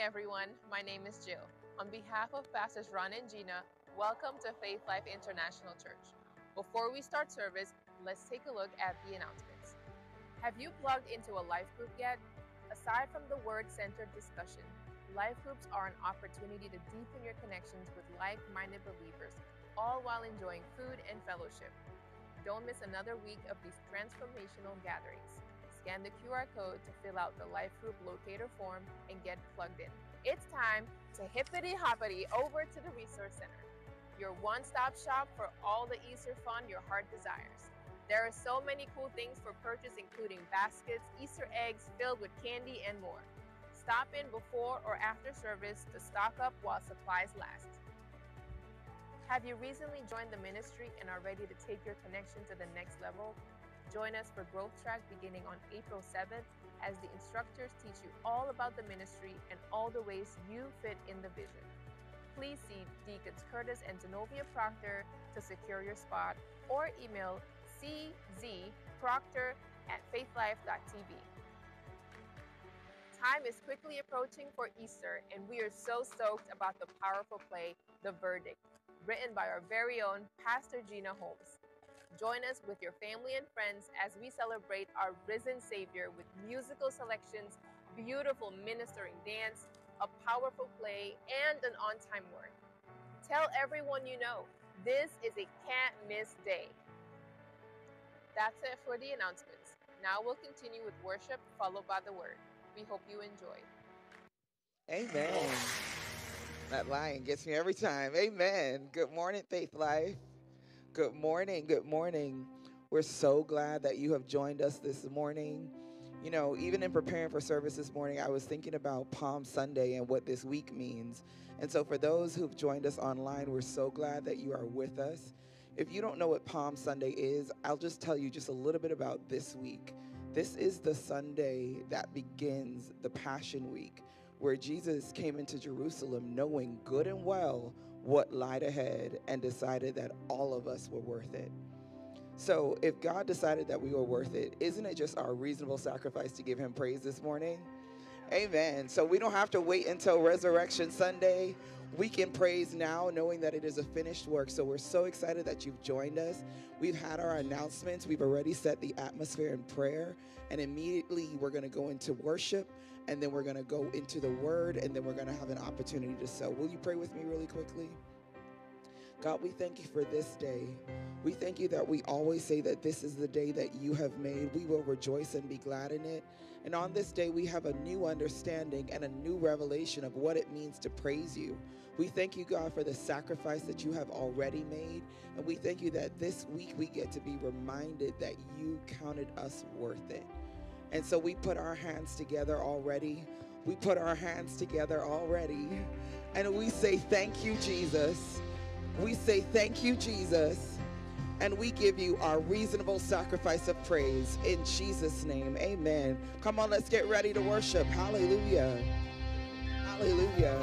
everyone. My name is Jill. On behalf of Pastors Ron and Gina, welcome to Faith Life International Church. Before we start service, let's take a look at the announcements. Have you plugged into a life group yet? Aside from the word centered discussion, life groups are an opportunity to deepen your connections with like minded believers, all while enjoying food and fellowship. Don't miss another week of these transformational gatherings. Scan the QR code to fill out the Life Group Locator form and get plugged in. It's time to hippity hoppity over to the Resource Center, your one stop shop for all the Easter fun your heart desires. There are so many cool things for purchase, including baskets, Easter eggs filled with candy, and more. Stop in before or after service to stock up while supplies last. Have you recently joined the ministry and are ready to take your connection to the next level? Join us for Growth Track beginning on April 7th as the instructors teach you all about the ministry and all the ways you fit in the vision. Please see Deacons Curtis and Zenobia Proctor to secure your spot or email czproctor at faithlife.tv. Time is quickly approaching for Easter, and we are so stoked about the powerful play, The Verdict, written by our very own Pastor Gina Holmes. Join us with your family and friends as we celebrate our risen Savior with musical selections, beautiful ministering dance, a powerful play, and an on time word. Tell everyone you know this is a can't miss day. That's it for the announcements. Now we'll continue with worship, followed by the word. We hope you enjoy. Amen. That lion gets me every time. Amen. Good morning, Faith Life. Good morning. Good morning. We're so glad that you have joined us this morning. You know, even in preparing for service this morning, I was thinking about Palm Sunday and what this week means. And so, for those who've joined us online, we're so glad that you are with us. If you don't know what Palm Sunday is, I'll just tell you just a little bit about this week. This is the Sunday that begins the Passion Week, where Jesus came into Jerusalem knowing good and well what lied ahead and decided that all of us were worth it. So, if God decided that we were worth it, isn't it just our reasonable sacrifice to give Him praise this morning? Amen. So, we don't have to wait until Resurrection Sunday. We can praise now, knowing that it is a finished work. So, we're so excited that you've joined us. We've had our announcements, we've already set the atmosphere in prayer, and immediately we're going to go into worship and then we're going to go into the word, and then we're going to have an opportunity to sow. Will you pray with me really quickly? God, we thank you for this day. We thank you that we always say that this is the day that you have made. We will rejoice and be glad in it. And on this day, we have a new understanding and a new revelation of what it means to praise you. We thank you, God, for the sacrifice that you have already made. And we thank you that this week we get to be reminded that you counted us worth it. And so we put our hands together already. We put our hands together already. And we say, Thank you, Jesus. We say, Thank you, Jesus. And we give you our reasonable sacrifice of praise in Jesus' name. Amen. Come on, let's get ready to worship. Hallelujah. Hallelujah.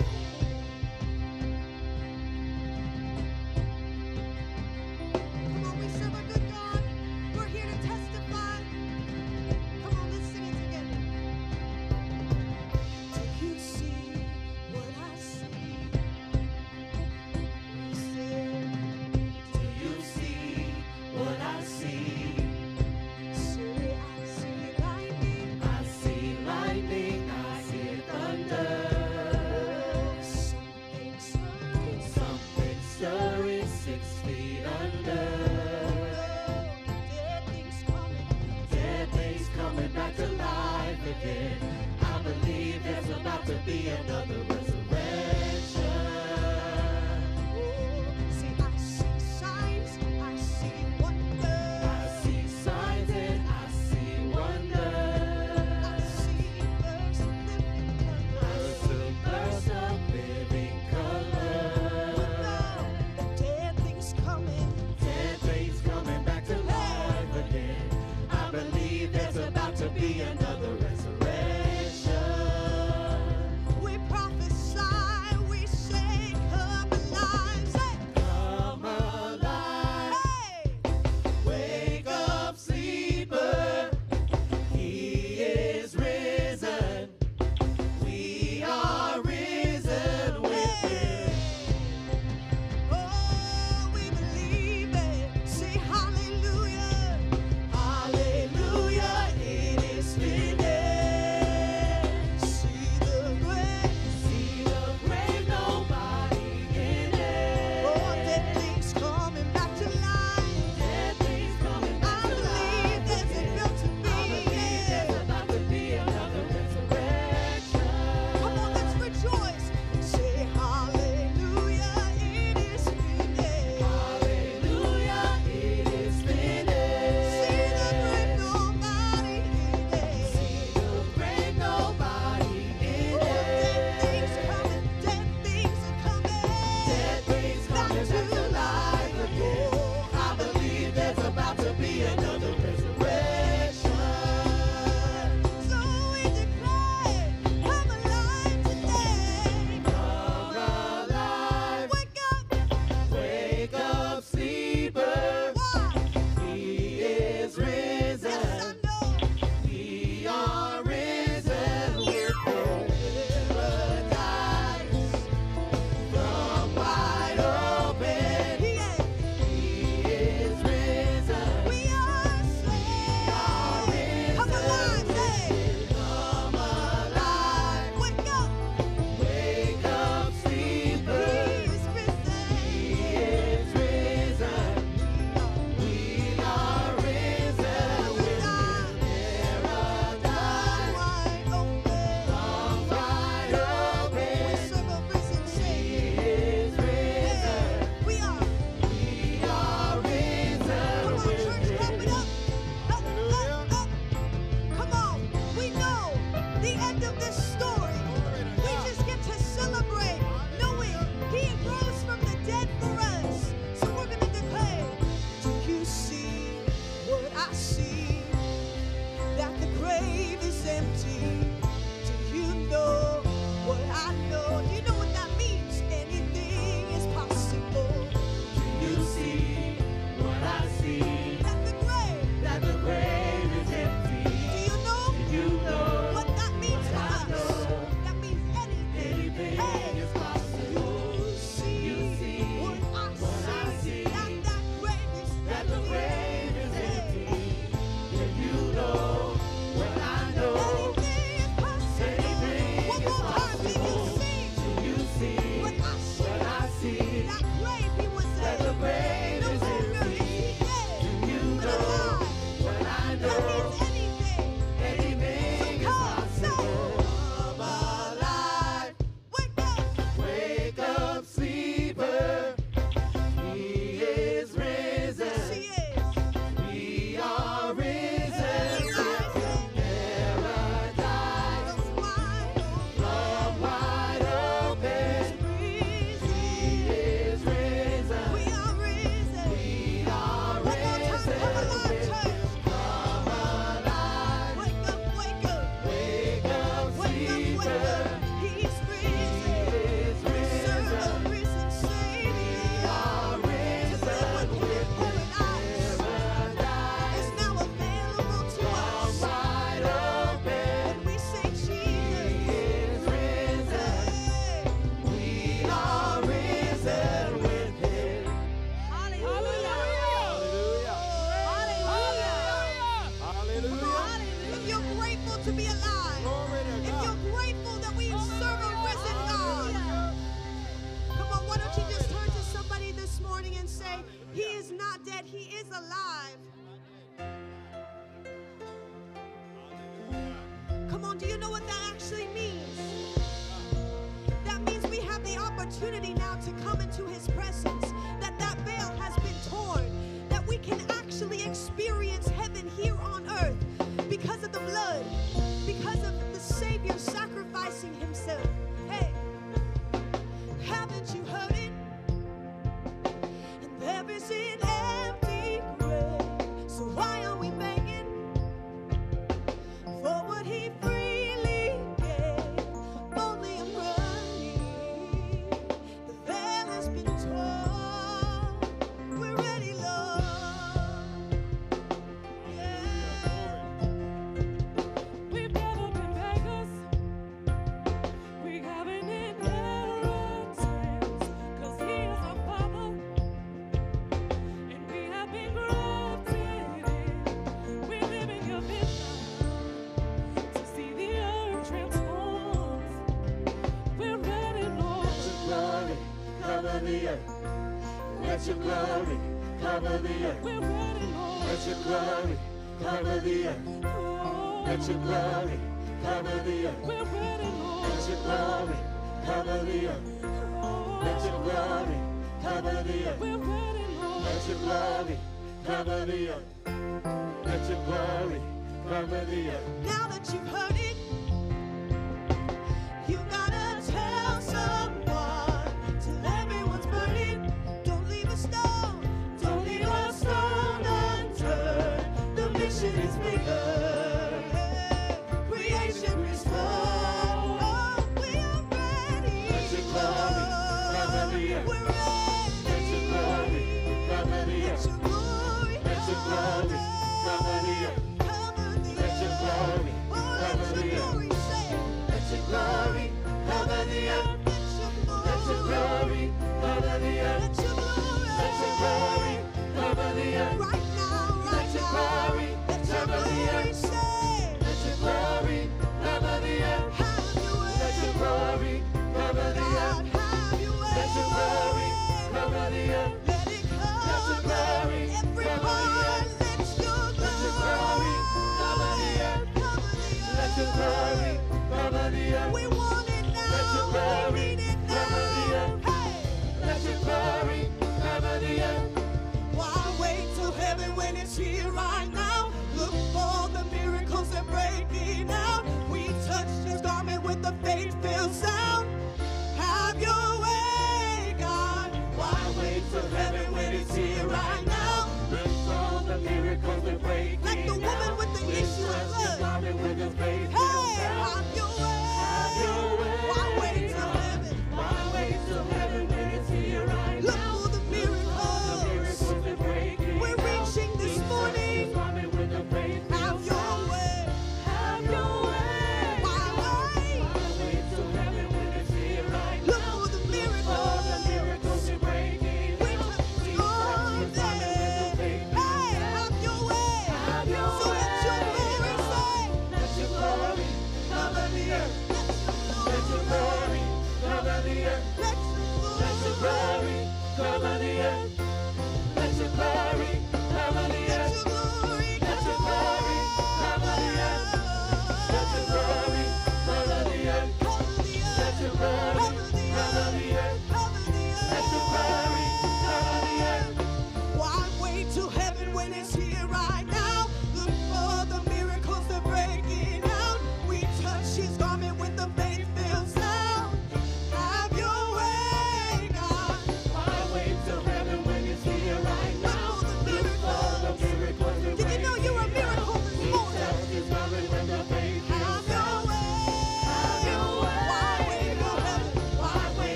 Let your glory cover the earth.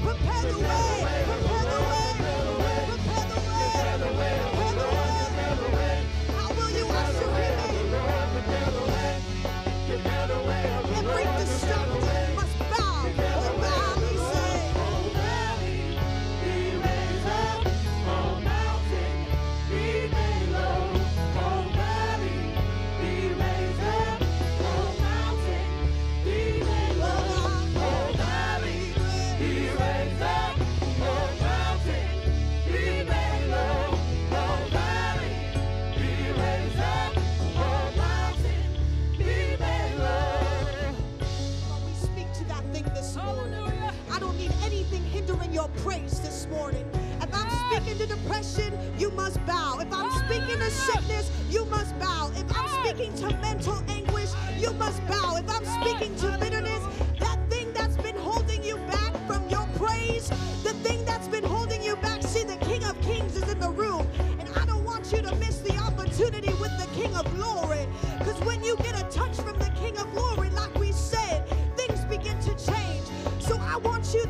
Prepare the way. your praise this morning. If I'm speaking to depression, you must bow. If I'm speaking to sickness, you must bow. If I'm speaking to mental anguish, you must bow. If I'm speaking to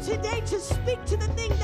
today to speak to the things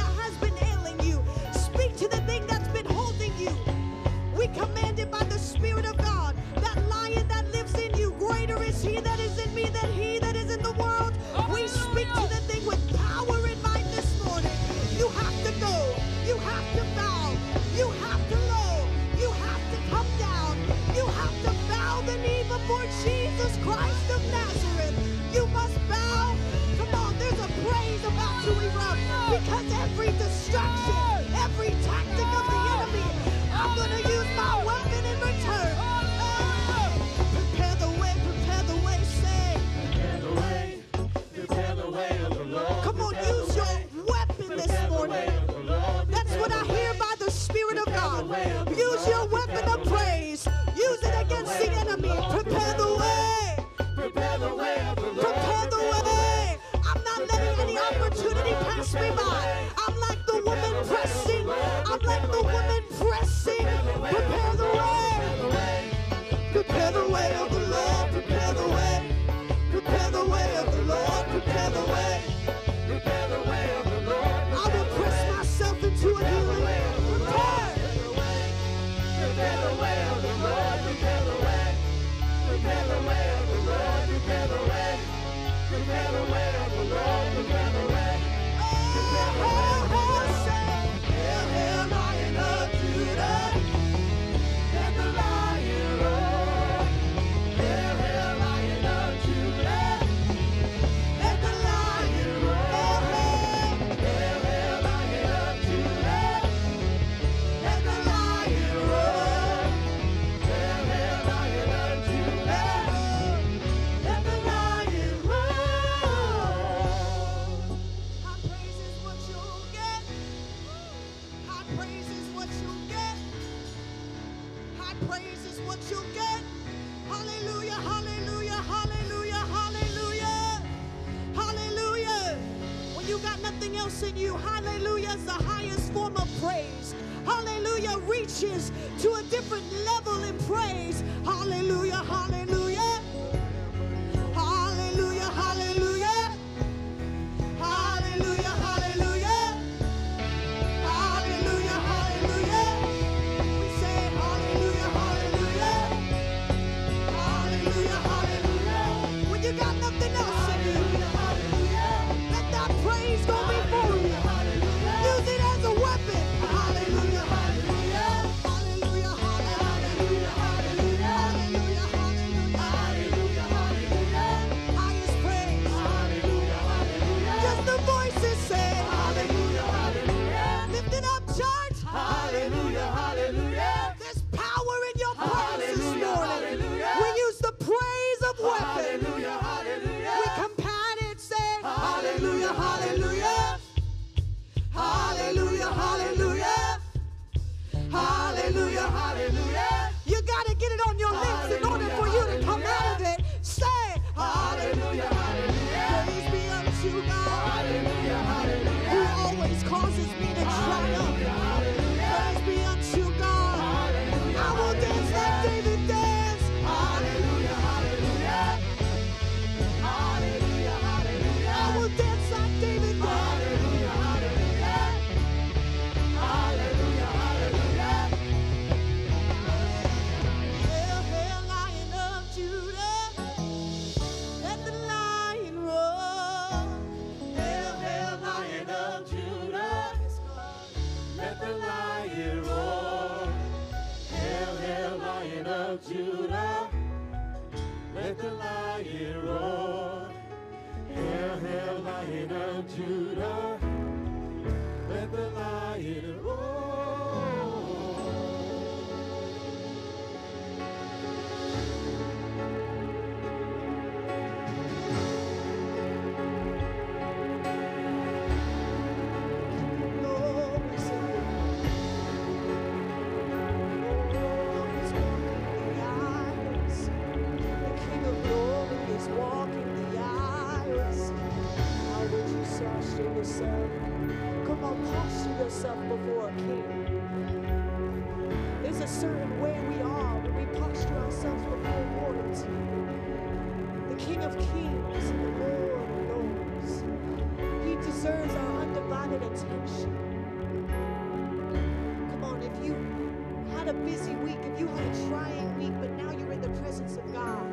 a busy week, if you had a trying week, but now you're in the presence of God,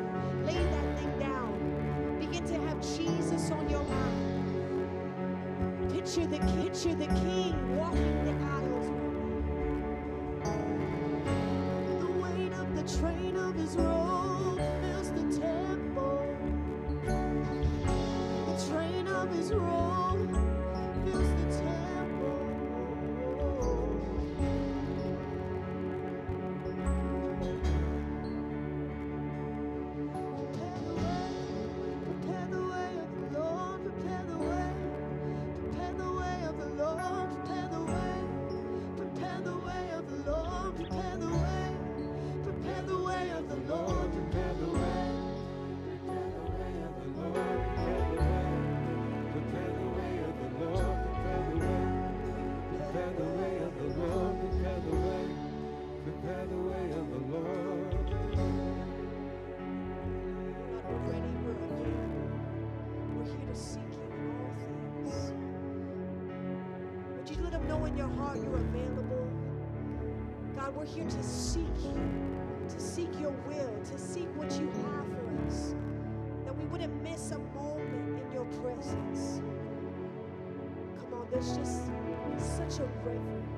lay that thing down. Begin to have Jesus on your mind. Picture the picture the King walking the aisles. The weight of the train of His robe fills the temple. The train of His robe we're here to seek you, to seek your will, to seek what you have for us. That we wouldn't miss a moment in your presence. Come on, there's just such a reverence.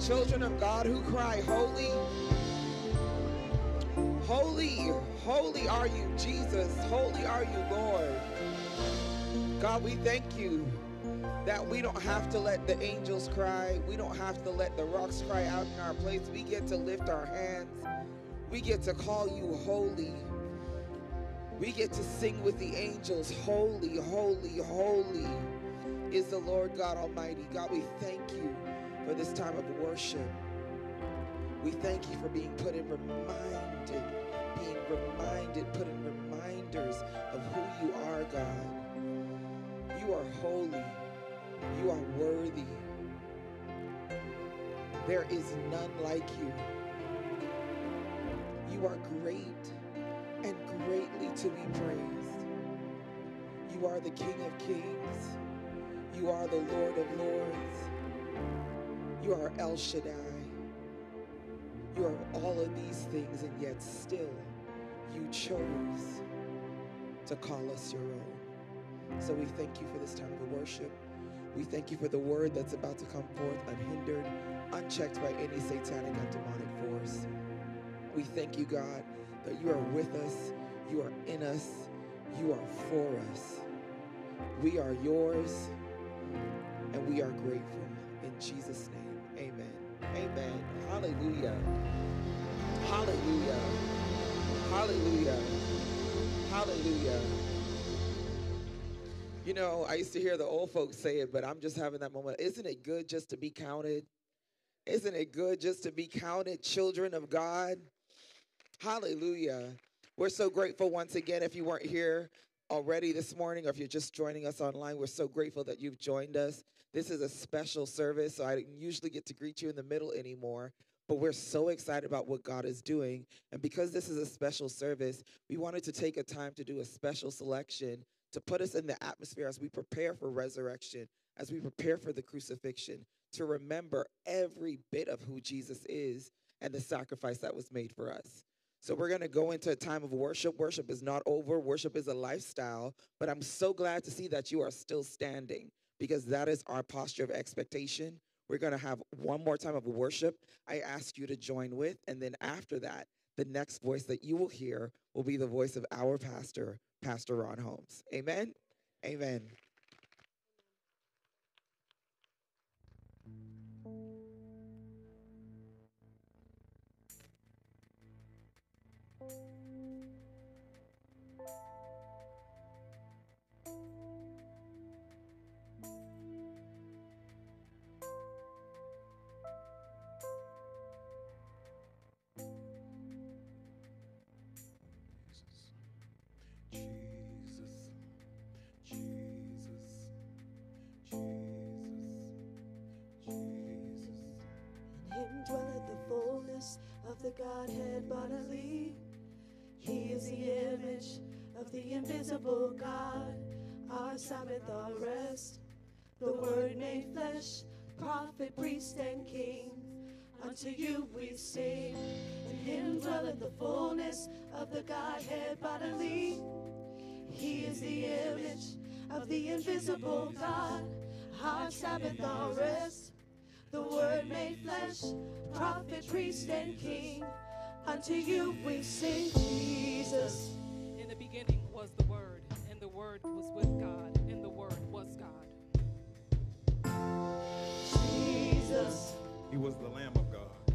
Children of God who cry, Holy? Holy, holy are you, Jesus. Holy are you, Lord. God, we thank you that we don't have to let the angels cry. We don't have to let the rocks cry out in our place. We get to lift our hands. We get to call you holy. We get to sing with the angels, Holy, holy, holy is the Lord God Almighty. God, we thank you for this time of worship. We thank you for being put in reminded, being reminded, put in reminders of who you are, God. You are holy. You are worthy. There is none like you. You are great and greatly to be praised. You are the King of kings. You are the Lord of lords. You are El Shaddai. You are all of these things, and yet still you chose to call us your own. So we thank you for this time of worship. We thank you for the word that's about to come forth unhindered, unchecked by any satanic and demonic force. We thank you, God, that you are with us, you are in us, you are for us. We are yours, and we are grateful. In Jesus' name, amen. Amen. Hallelujah. Hallelujah. Hallelujah. Hallelujah. You know, I used to hear the old folks say it, but I'm just having that moment. Isn't it good just to be counted? Isn't it good just to be counted children of God? Hallelujah. We're so grateful once again. If you weren't here already this morning, or if you're just joining us online, we're so grateful that you've joined us. This is a special service, so I didn't usually get to greet you in the middle anymore. But we're so excited about what God is doing. And because this is a special service, we wanted to take a time to do a special selection to put us in the atmosphere as we prepare for resurrection, as we prepare for the crucifixion, to remember every bit of who Jesus is and the sacrifice that was made for us. So we're going to go into a time of worship. Worship is not over. Worship is a lifestyle, but I'm so glad to see that you are still standing because that is our posture of expectation. We're going to have one more time of worship. I ask you to join with, and then after that, the next voice that you will hear will be the voice of our pastor, Pastor Ron Holmes. Amen. Amen. Invisible God, our Sabbath, our rest. The Word made flesh, prophet, priest, and king. Unto you we sing. In him dwelleth the fullness of the Godhead bodily. He is the image of the invisible God, our Sabbath, our rest. The Word made flesh, prophet, priest, and king. Unto you we sing, Jesus. Was with God, and the Word was God. Jesus. He was the Lamb of God,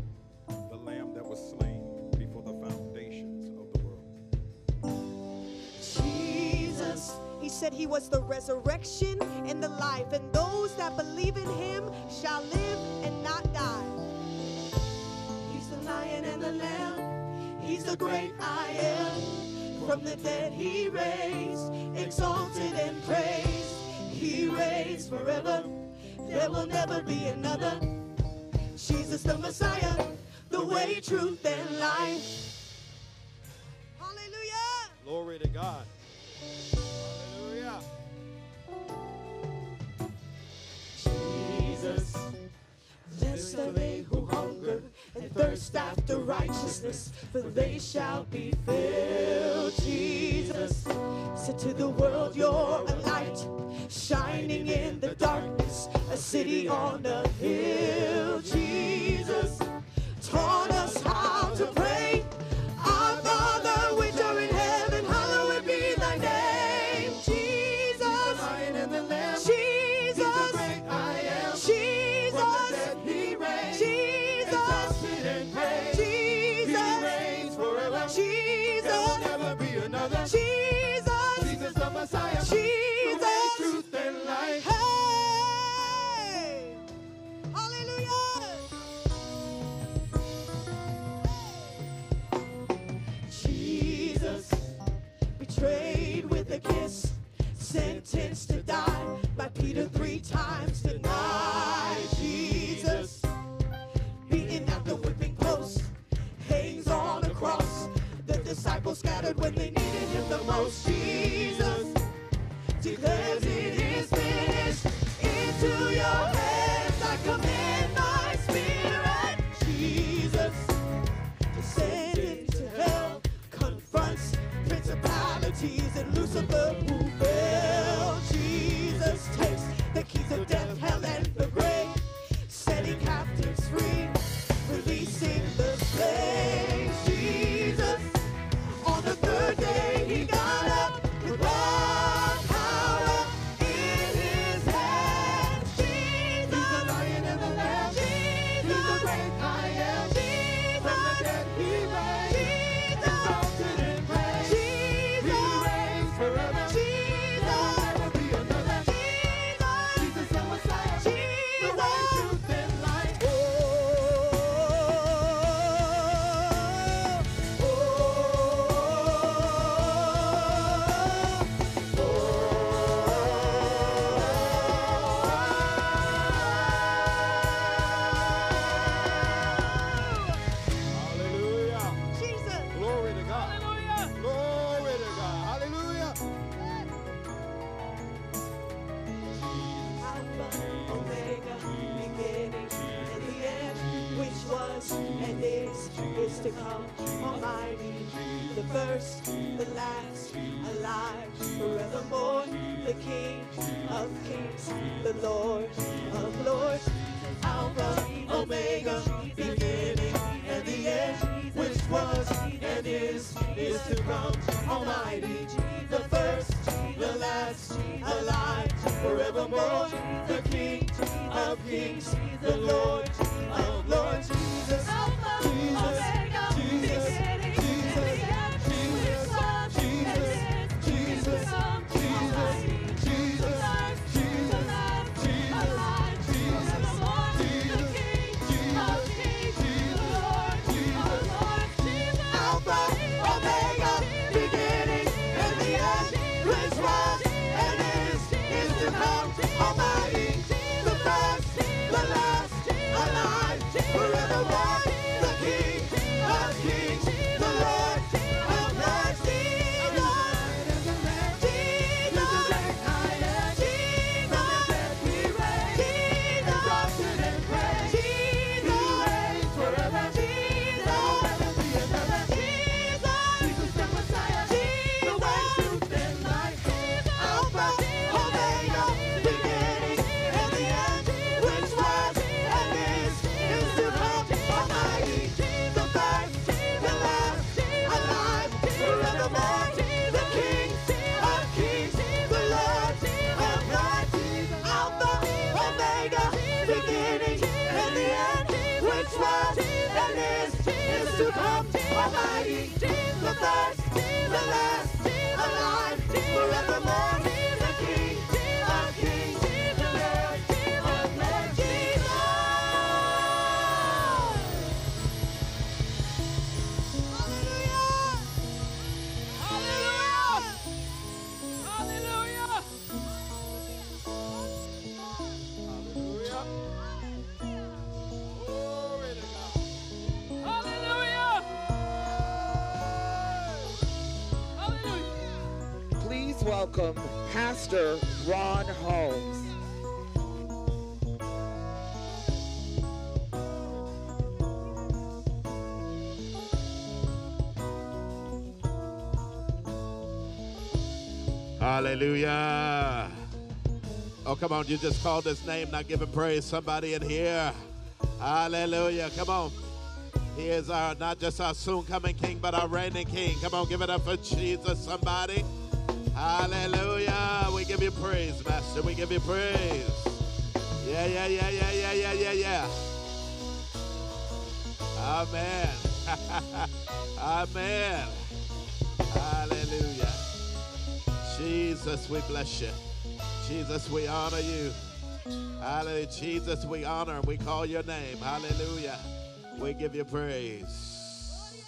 the Lamb that was slain before the foundations of the world. Jesus. He said he was the resurrection and the life, and those that believe in him shall live and not die. He's the lion and the lamb. He's the great I am. From the dead he raised, exalted and praised. He reigns forever. There will never be another. Jesus the Messiah, the way, truth, and life. Hallelujah. Glory to God. Hallelujah. Jesus. Blessed thirst after righteousness, for they shall be filled. Jesus said to the world, You're a light shining in the darkness, a city on a hill. Jesus taught us how to pray. welcome Pastor Ron Holmes. Hallelujah. Oh, come on, you just called his name, not giving praise. Somebody in here. Hallelujah. Come on. He is our not just our soon coming king, but our reigning king. Come on, give it up for Jesus, somebody. Hallelujah. We give you praise, Master. We give you praise. Yeah, yeah, yeah, yeah, yeah, yeah, yeah, yeah. Amen. Amen. Hallelujah. Jesus, we bless you. Jesus, we honor you. Hallelujah. Jesus, we honor and we call your name. Hallelujah. We give you praise.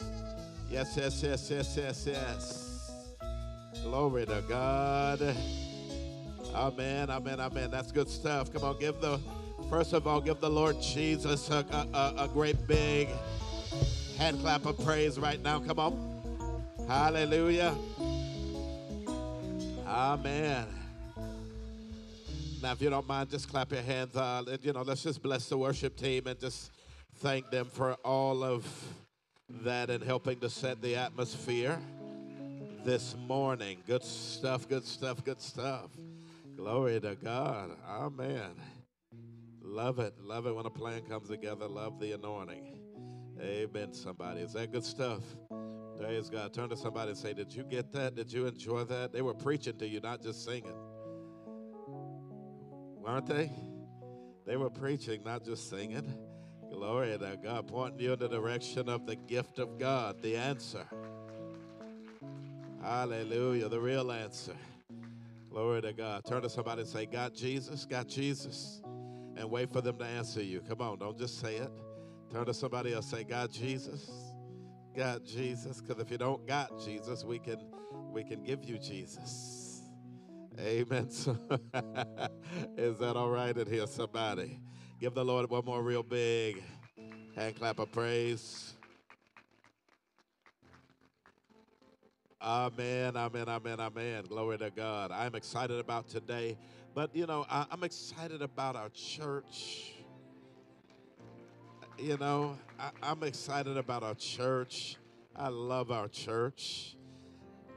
Yes, yes, yes, yes, yes, yes. Glory to God. Amen, amen, amen. That's good stuff. Come on, give the, first of all, give the Lord Jesus a, a, a great big hand clap of praise right now. Come on. Hallelujah. Amen. Now, if you don't mind, just clap your hands. Uh, you know, let's just bless the worship team and just thank them for all of that and helping to set the atmosphere this morning. Good stuff, good stuff, good stuff. Glory to God. Amen. Love it. Love it when a plan comes together. Love the anointing. Amen, somebody. Is that good stuff? Praise God. Turn to somebody and say, Did you get that? Did you enjoy that? They were preaching to you, not just singing. Weren't they? They were preaching, not just singing. Glory to God, pointing you in the direction of the gift of God, the answer. Hallelujah, the real answer. Glory to God. Turn to somebody and say, Got Jesus, got Jesus. And wait for them to answer you. Come on, don't just say it. Turn to somebody else, say, Got Jesus, got Jesus. Because if you don't got Jesus, we can we can give you Jesus. Amen. Is that all right in here, somebody? Give the Lord one more real big hand clap of praise. Amen, amen, amen, amen. Glory to God. I'm excited about today, but you know, I, I'm excited about our church. You know, I, I'm excited about our church. I love our church.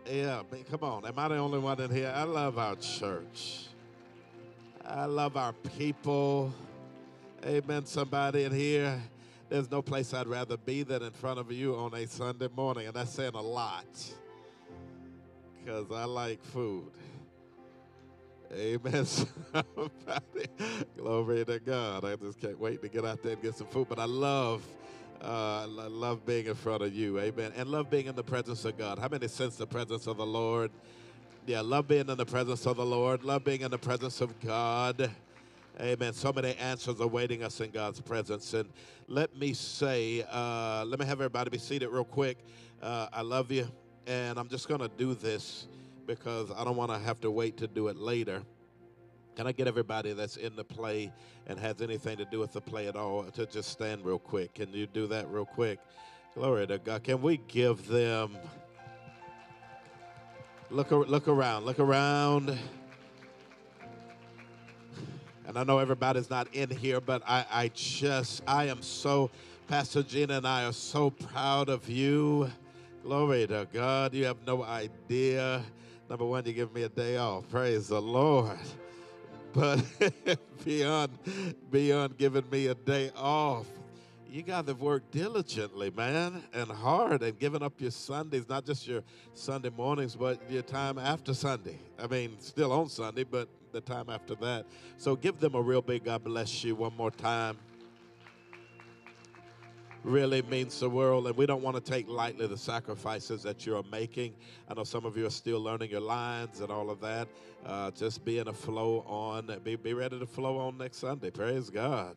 Yeah, I mean, come on. Am I the only one in here? I love our church. I love our people. Amen. Somebody in here. There's no place I'd rather be than in front of you on a Sunday morning, and that's saying a lot because I like food. Amen. Somebody. Glory to God. I just can't wait to get out there and get some food. But I love, uh, I love being in front of you. Amen. And love being in the presence of God. How many sense the presence of the Lord? Yeah, love being in the presence of the Lord. Love being in the presence of God. Amen. So many answers awaiting us in God's presence. And let me say, uh, let me have everybody be seated real quick. Uh, I love you. And I'm just going to do this because I don't want to have to wait to do it later. Can I get everybody that's in the play and has anything to do with the play at all to just stand real quick? Can you do that real quick? Glory to God. Can we give them. Look, look around. Look around. And I know everybody's not in here, but I, I just, I am so, Pastor Gina and I are so proud of you. Glory to God. You have no idea. Number one, you give me a day off. Praise the Lord. But beyond, beyond giving me a day off, you got to work diligently, man, and hard, and giving up your Sundays, not just your Sunday mornings, but your time after Sunday. I mean, still on Sunday, but the time after that. So give them a real big God bless you one more time. Really means the world, and we don't want to take lightly the sacrifices that you're making. I know some of you are still learning your lines and all of that. Uh, just be in a flow on, be, be ready to flow on next Sunday. Praise God.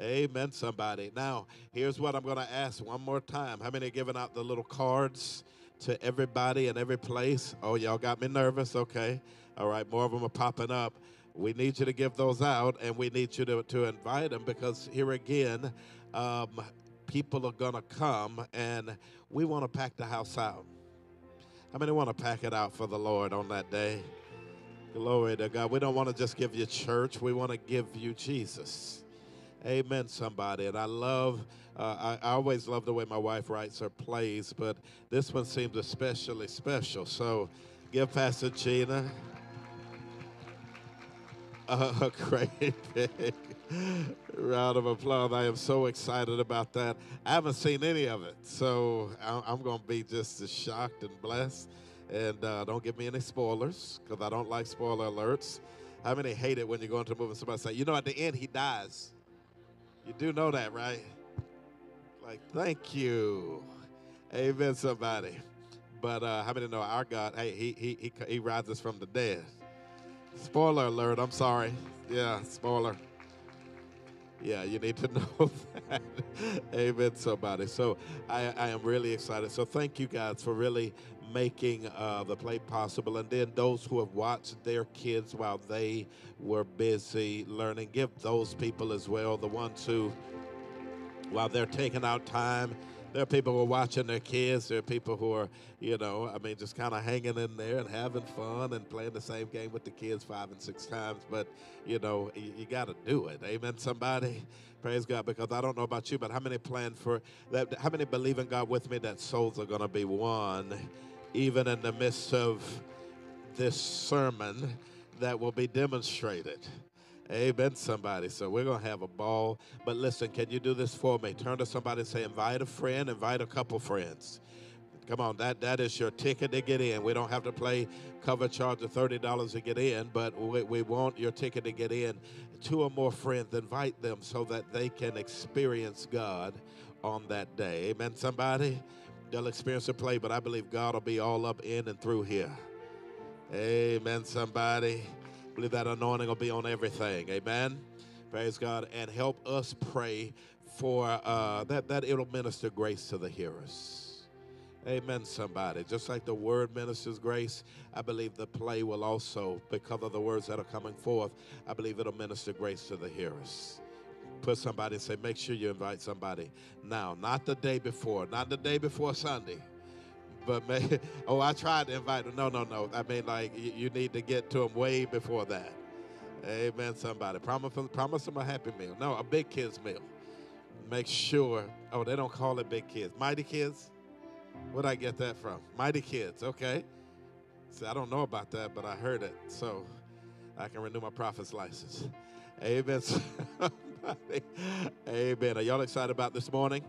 Amen, somebody. Now, here's what I'm going to ask one more time. How many are giving out the little cards to everybody in every place? Oh, y'all got me nervous. Okay. All right, more of them are popping up. We need you to give those out and we need you to, to invite them because here again, um, people are going to come and we want to pack the house out. How many want to pack it out for the Lord on that day? Glory to God. We don't want to just give you church, we want to give you Jesus. Amen, somebody. And I love, uh, I, I always love the way my wife writes her plays, but this one seems especially special. So give Pastor Gina. A great big round of applause. I am so excited about that. I haven't seen any of it, so I'm going to be just as shocked and blessed. And uh, don't give me any spoilers because I don't like spoiler alerts. How many hate it when you go into a movie and somebody say, you know, at the end he dies? You do know that, right? Like, thank you. Amen, somebody. But uh, how many know our God? Hey, he, he, he, he rises from the dead. Spoiler alert, I'm sorry. Yeah, spoiler. Yeah, you need to know that. Amen, somebody. So I, I am really excited. So thank you guys for really making uh, the play possible. And then those who have watched their kids while they were busy learning, give those people as well, the ones who, while they're taking out time, there are people who are watching their kids. There are people who are, you know, I mean, just kind of hanging in there and having fun and playing the same game with the kids five and six times. But, you know, you, you got to do it. Amen, somebody? Praise God. Because I don't know about you, but how many plan for that? How many believe in God with me that souls are going to be won, even in the midst of this sermon that will be demonstrated? Amen, somebody. So we're going to have a ball. But listen, can you do this for me? Turn to somebody and say, invite a friend, invite a couple friends. Come on, that, that is your ticket to get in. We don't have to play cover charge of $30 to get in, but we, we want your ticket to get in. Two or more friends, invite them so that they can experience God on that day. Amen, somebody? They'll experience the play, but I believe God will be all up in and through here. Amen, somebody. That anointing will be on everything. Amen. Praise God. And help us pray for uh, that, that it'll minister grace to the hearers. Amen, somebody. Just like the word ministers grace, I believe the play will also, because of the words that are coming forth, I believe it'll minister grace to the hearers. Put somebody and say, make sure you invite somebody now, not the day before, not the day before Sunday but may, oh, I tried to invite them. No, no, no. I mean, like you, need to get to them way before that. Amen. Somebody promise promise them a happy meal. No, a big kids meal. Make sure. Oh, they don't call it big kids. Mighty kids. Where'd I get that from? Mighty kids. Okay. See, I don't know about that, but I heard it, so I can renew my prophet's license. Amen. Amen. Are y'all excited about this morning?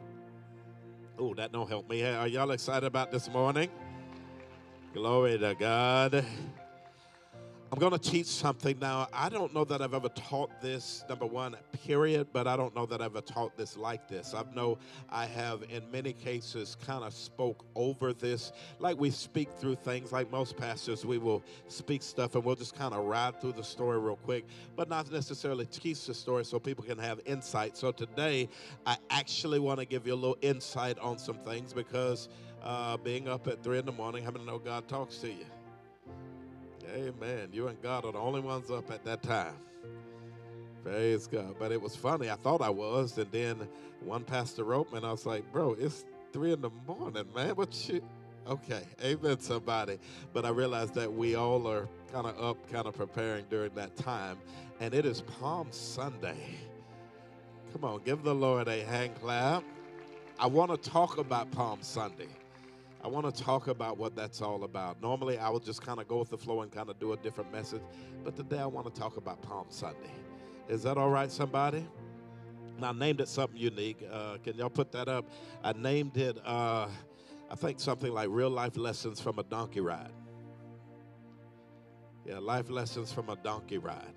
Oh, that don't help me. Are y'all excited about this morning? Glory to God. I'm going to teach something now. I don't know that I've ever taught this, number one, period, but I don't know that I've ever taught this like this. I know I have, in many cases, kind of spoke over this. Like we speak through things, like most pastors, we will speak stuff and we'll just kind of ride through the story real quick, but not necessarily teach the story so people can have insight. So today, I actually want to give you a little insight on some things because uh, being up at three in the morning, having many know God talks to you? Amen. You and God are the only ones up at that time. Praise God. But it was funny. I thought I was. And then one pastor wrote me, and I was like, bro, it's three in the morning, man. What you. Okay. Amen, somebody. But I realized that we all are kind of up, kind of preparing during that time. And it is Palm Sunday. Come on, give the Lord a hand clap. I want to talk about Palm Sunday. I want to talk about what that's all about. Normally, I would just kind of go with the flow and kind of do a different message, but today I want to talk about Palm Sunday. Is that all right, somebody? And I named it something unique. Uh, can y'all put that up? I named it, uh, I think, something like Real Life Lessons from a Donkey Ride. Yeah, life lessons from a donkey ride.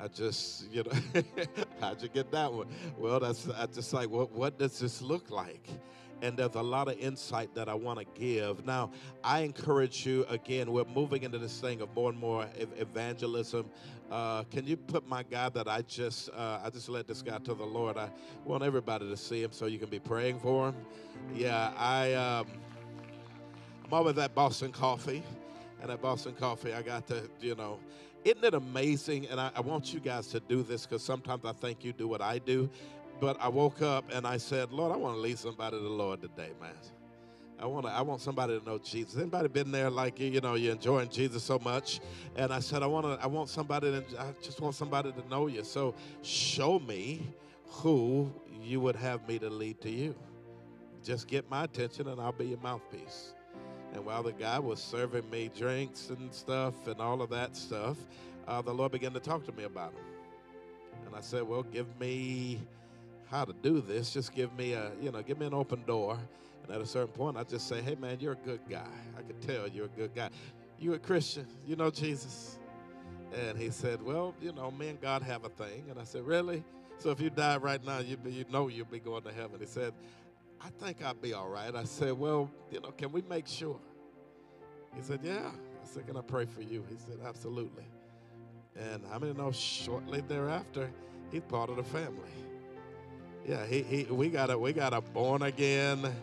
I just, you know, how'd you get that one? Well, that's I just like, what, what does this look like? And there's a lot of insight that I want to give. Now, I encourage you again, we're moving into this thing of more and more ev- evangelism. Uh, can you put my guy that I just uh, I just led this guy to the Lord? I want everybody to see him so you can be praying for him. Yeah, I um, I'm always at Boston Coffee, and at Boston Coffee, I got to you know. Isn't it amazing? And I, I want you guys to do this because sometimes I think you do what I do but I woke up and I said, Lord, I want to lead somebody to the Lord today, man. I want to, I want somebody to know Jesus. Anybody been there like you, you know, you're enjoying Jesus so much? And I said, I want to, I want somebody to, I just want somebody to know you. So show me who you would have me to lead to you. Just get my attention and I'll be your mouthpiece. And while the guy was serving me drinks and stuff and all of that stuff, uh, the Lord began to talk to me about him. And I said, Well, give me how to do this. Just give me a, you know, give me an open door. And at a certain point, I just say, Hey, man, you're a good guy. I could tell you're a good guy. You're a Christian? You know Jesus? And he said, Well, you know, me and God have a thing. And I said, Really? So if you die right now, you, be, you know you'll be going to heaven. He said, I think I'll be all right. I said, Well, you know, can we make sure? He said, Yeah. I said, Can I pray for you? He said, Absolutely. And how many know oh, shortly thereafter, he's part of the family. Yeah, he, he we got a we got a born again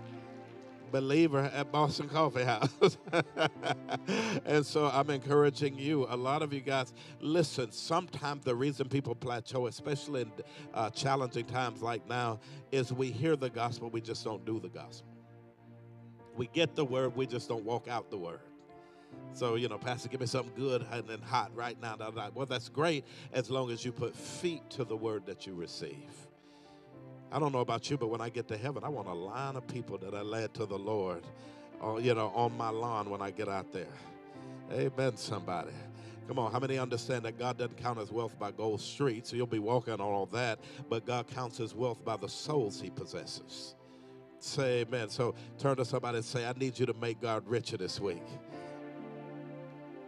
believer at Boston Coffee House. and so I'm encouraging you, a lot of you guys, listen, sometimes the reason people plateau, especially in uh, challenging times like now, is we hear the gospel, we just don't do the gospel. We get the word, we just don't walk out the word. So, you know, Pastor, give me something good and hot right now. Well, that's great as long as you put feet to the word that you receive. I don't know about you, but when I get to heaven, I want a line of people that I led to the Lord, uh, you know, on my lawn when I get out there. Amen, somebody. Come on, how many understand that God doesn't count his wealth by gold streets? So you'll be walking on all that, but God counts his wealth by the souls he possesses. Say amen. So turn to somebody and say, I need you to make God richer this week.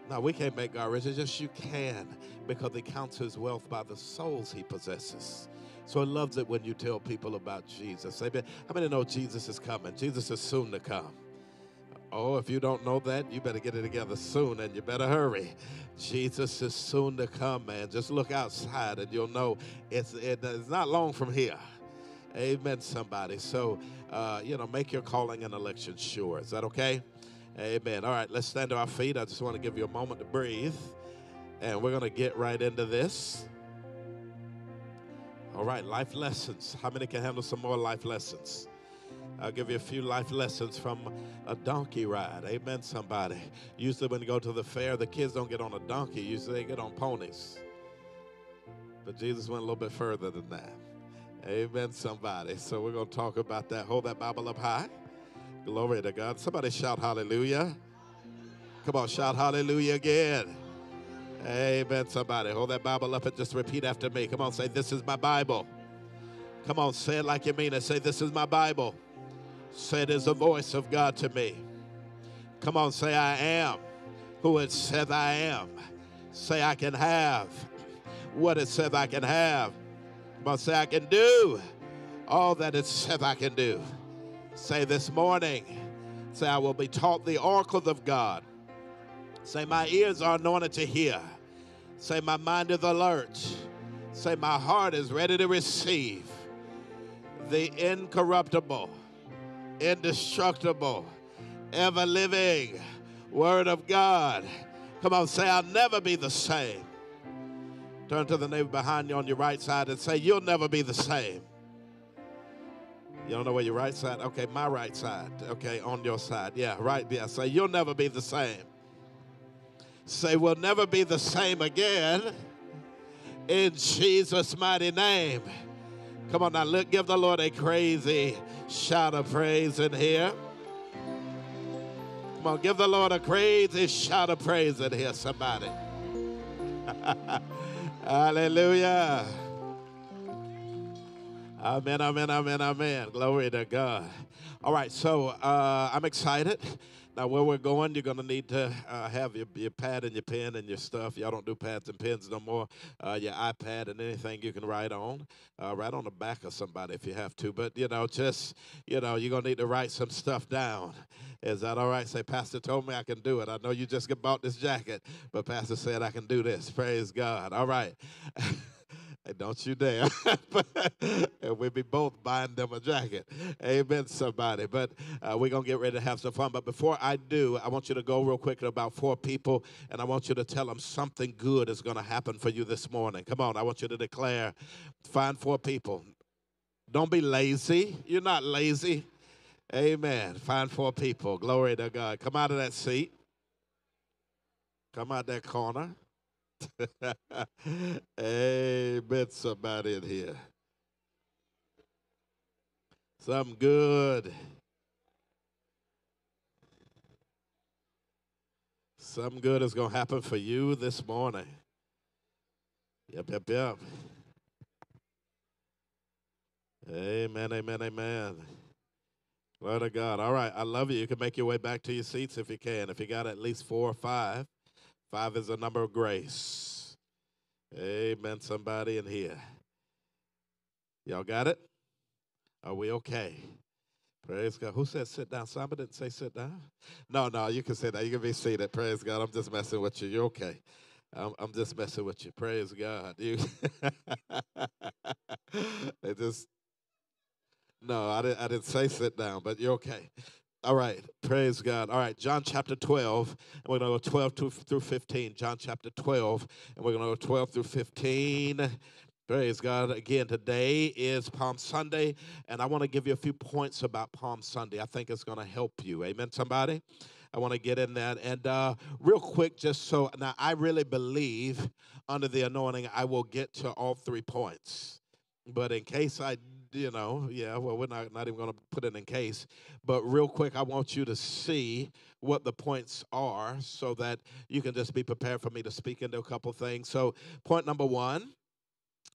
Now, we can't make God richer, just you can, because he counts his wealth by the souls he possesses. So he loves it when you tell people about Jesus. Amen. How many know Jesus is coming? Jesus is soon to come. Oh, if you don't know that, you better get it together soon and you better hurry. Jesus is soon to come, man. Just look outside and you'll know it's, it, it's not long from here. Amen, somebody. So, uh, you know, make your calling and election sure. Is that okay? Amen. All right, let's stand to our feet. I just want to give you a moment to breathe. And we're going to get right into this. All right, life lessons. How many can handle some more life lessons? I'll give you a few life lessons from a donkey ride. Amen, somebody. Usually, when you go to the fair, the kids don't get on a donkey, usually, they get on ponies. But Jesus went a little bit further than that. Amen, somebody. So, we're going to talk about that. Hold that Bible up high. Glory to God. Somebody shout hallelujah. Come on, shout hallelujah again. Amen, somebody. Hold that Bible up and just repeat after me. Come on, say, This is my Bible. Come on, say it like you mean it. Say, This is my Bible. Say it is the voice of God to me. Come on, say, I am who it says I am. Say, I can have what it says I can have. Come on, say, I can do all that it says I can do. Say this morning, say, I will be taught the oracles of God. Say, my ears are anointed to hear. Say, my mind is alert. Say, my heart is ready to receive the incorruptible, indestructible, ever living Word of God. Come on, say, I'll never be the same. Turn to the neighbor behind you on your right side and say, You'll never be the same. You don't know where your right side? Okay, my right side. Okay, on your side. Yeah, right. Yeah, say, You'll never be the same. Say, We'll never be the same again in Jesus' mighty name. Come on now, look, give the Lord a crazy shout of praise in here. Come on, give the Lord a crazy shout of praise in here, somebody. Hallelujah. Amen, amen, amen, amen. Glory to God. All right, so uh, I'm excited. Now, where we're going, you're going to need to uh, have your, your pad and your pen and your stuff. Y'all don't do pads and pens no more. Uh, your iPad and anything you can write on. Uh, write on the back of somebody if you have to. But, you know, just, you know, you're going to need to write some stuff down. Is that all right? Say, Pastor told me I can do it. I know you just bought this jacket, but Pastor said I can do this. Praise God. All right. Hey, don't you dare. and we'll be both buying them a jacket. Amen, somebody. But uh, we're going to get ready to have some fun. But before I do, I want you to go real quick to about four people, and I want you to tell them something good is going to happen for you this morning. Come on, I want you to declare, find four people. Don't be lazy. You're not lazy. Amen. Find four people. Glory to God. Come out of that seat. Come out that corner. Amen. Somebody in here. Something good. Something good is going to happen for you this morning. Yep, yep, yep. Amen, amen, amen. Glory to God. All right, I love you. You can make your way back to your seats if you can. If you got at least four or five, five is a number of grace. Amen. Somebody in here. Y'all got it? Are we okay? Praise God. Who said sit down? Somebody didn't say sit down? No, no, you can sit down. You can be seated. Praise God. I'm just messing with you. You're okay. I'm, I'm just messing with you. Praise God. You they just no, I didn't I didn't say sit down, but you're okay. All right, praise God. All right, John chapter 12, and we're going to go 12 through 15. John chapter 12, and we're going to go 12 through 15. Praise God. Again, today is Palm Sunday, and I want to give you a few points about Palm Sunday. I think it's going to help you. Amen, somebody? I want to get in that. And uh, real quick, just so now, I really believe under the anointing, I will get to all three points. But in case I, you know, yeah, well, we're not, not even going to put it in case. But real quick, I want you to see what the points are so that you can just be prepared for me to speak into a couple things. So, point number one.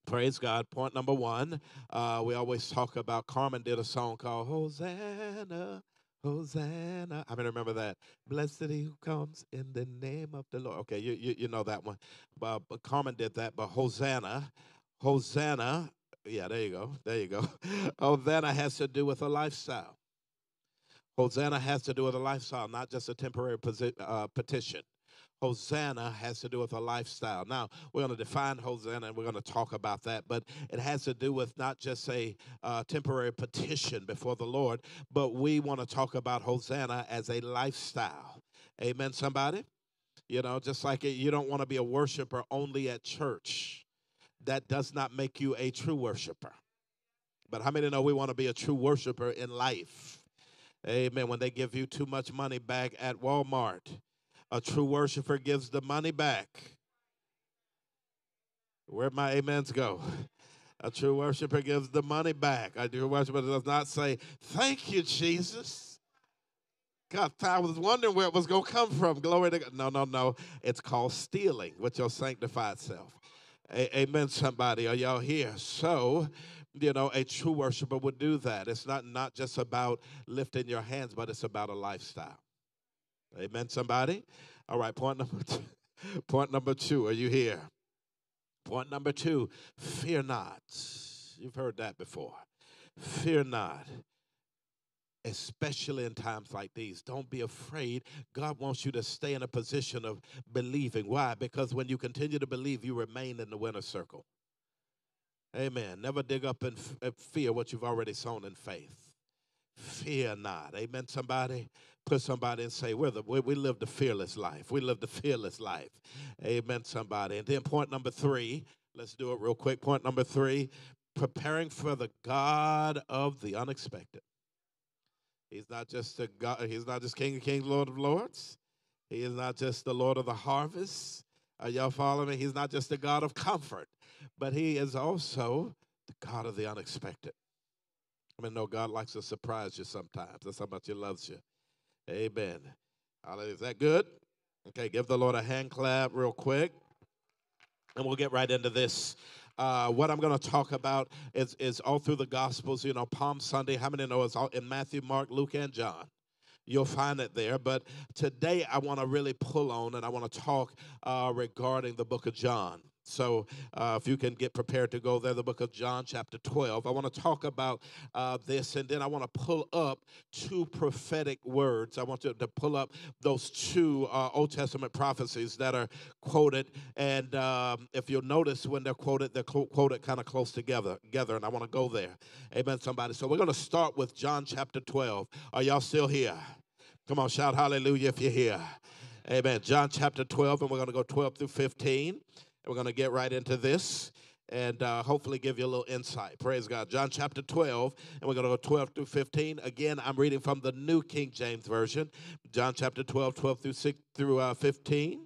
Praise God. Point number one, uh, we always talk about Carmen did a song called Hosanna, Hosanna. I mean, remember that. Blessed he who comes in the name of the Lord. Okay, you, you, you know that one. But, but Carmen did that. But Hosanna, Hosanna, yeah, there you go. There you go. Hosanna has to do with a lifestyle. Hosanna has to do with a lifestyle, not just a temporary posi- uh, petition. Hosanna has to do with a lifestyle. Now, we're going to define Hosanna and we're going to talk about that, but it has to do with not just a uh, temporary petition before the Lord, but we want to talk about Hosanna as a lifestyle. Amen, somebody? You know, just like you don't want to be a worshiper only at church. That does not make you a true worshiper. But how many know we want to be a true worshiper in life? Amen. When they give you too much money back at Walmart, a true worshiper gives the money back. Where'd my amens go? A true worshiper gives the money back. A true worshiper does not say, Thank you, Jesus. God, I was wondering where it was going to come from. Glory to God. No, no, no. It's called stealing with your sanctified self. A- amen, somebody. Are y'all here? So, you know, a true worshiper would do that. It's not, not just about lifting your hands, but it's about a lifestyle. Amen, somebody? All right, point number two. Point number two. Are you here? Point number two fear not. You've heard that before. Fear not. Especially in times like these. Don't be afraid. God wants you to stay in a position of believing. Why? Because when you continue to believe, you remain in the winner's circle. Amen. Never dig up in f- uh, fear what you've already sown in faith. Fear not. Amen, somebody? Put somebody and say, We're the, we, we live the fearless life. We live the fearless life. Amen, somebody. And then point number three, let's do it real quick. Point number three, preparing for the God of the unexpected. He's not just a God, he's not just King of Kings, Lord of Lords. He is not just the Lord of the harvest. Are y'all following me? He's not just the God of comfort, but he is also the God of the unexpected. I mean, no, God likes to surprise you sometimes. That's how much He loves you. Amen. Is that good? Okay, give the Lord a hand clap real quick. And we'll get right into this. Uh, what I'm going to talk about is, is all through the Gospels, you know, Palm Sunday. How many know it's all in Matthew, Mark, Luke, and John? You'll find it there. But today I want to really pull on and I want to talk uh, regarding the book of John. So, uh, if you can get prepared to go there, the book of John, chapter 12. I want to talk about uh, this, and then I want to pull up two prophetic words. I want you to pull up those two uh, Old Testament prophecies that are quoted. And um, if you'll notice, when they're quoted, they're co- quoted kind of close together, together, and I want to go there. Amen, somebody. So, we're going to start with John chapter 12. Are y'all still here? Come on, shout hallelujah if you're here. Amen. John chapter 12, and we're going to go 12 through 15. We're going to get right into this and uh, hopefully give you a little insight. Praise God. John chapter 12, and we're going to go 12 through 15. Again, I'm reading from the New King James Version. John chapter 12, 12 through 6 through uh, 15.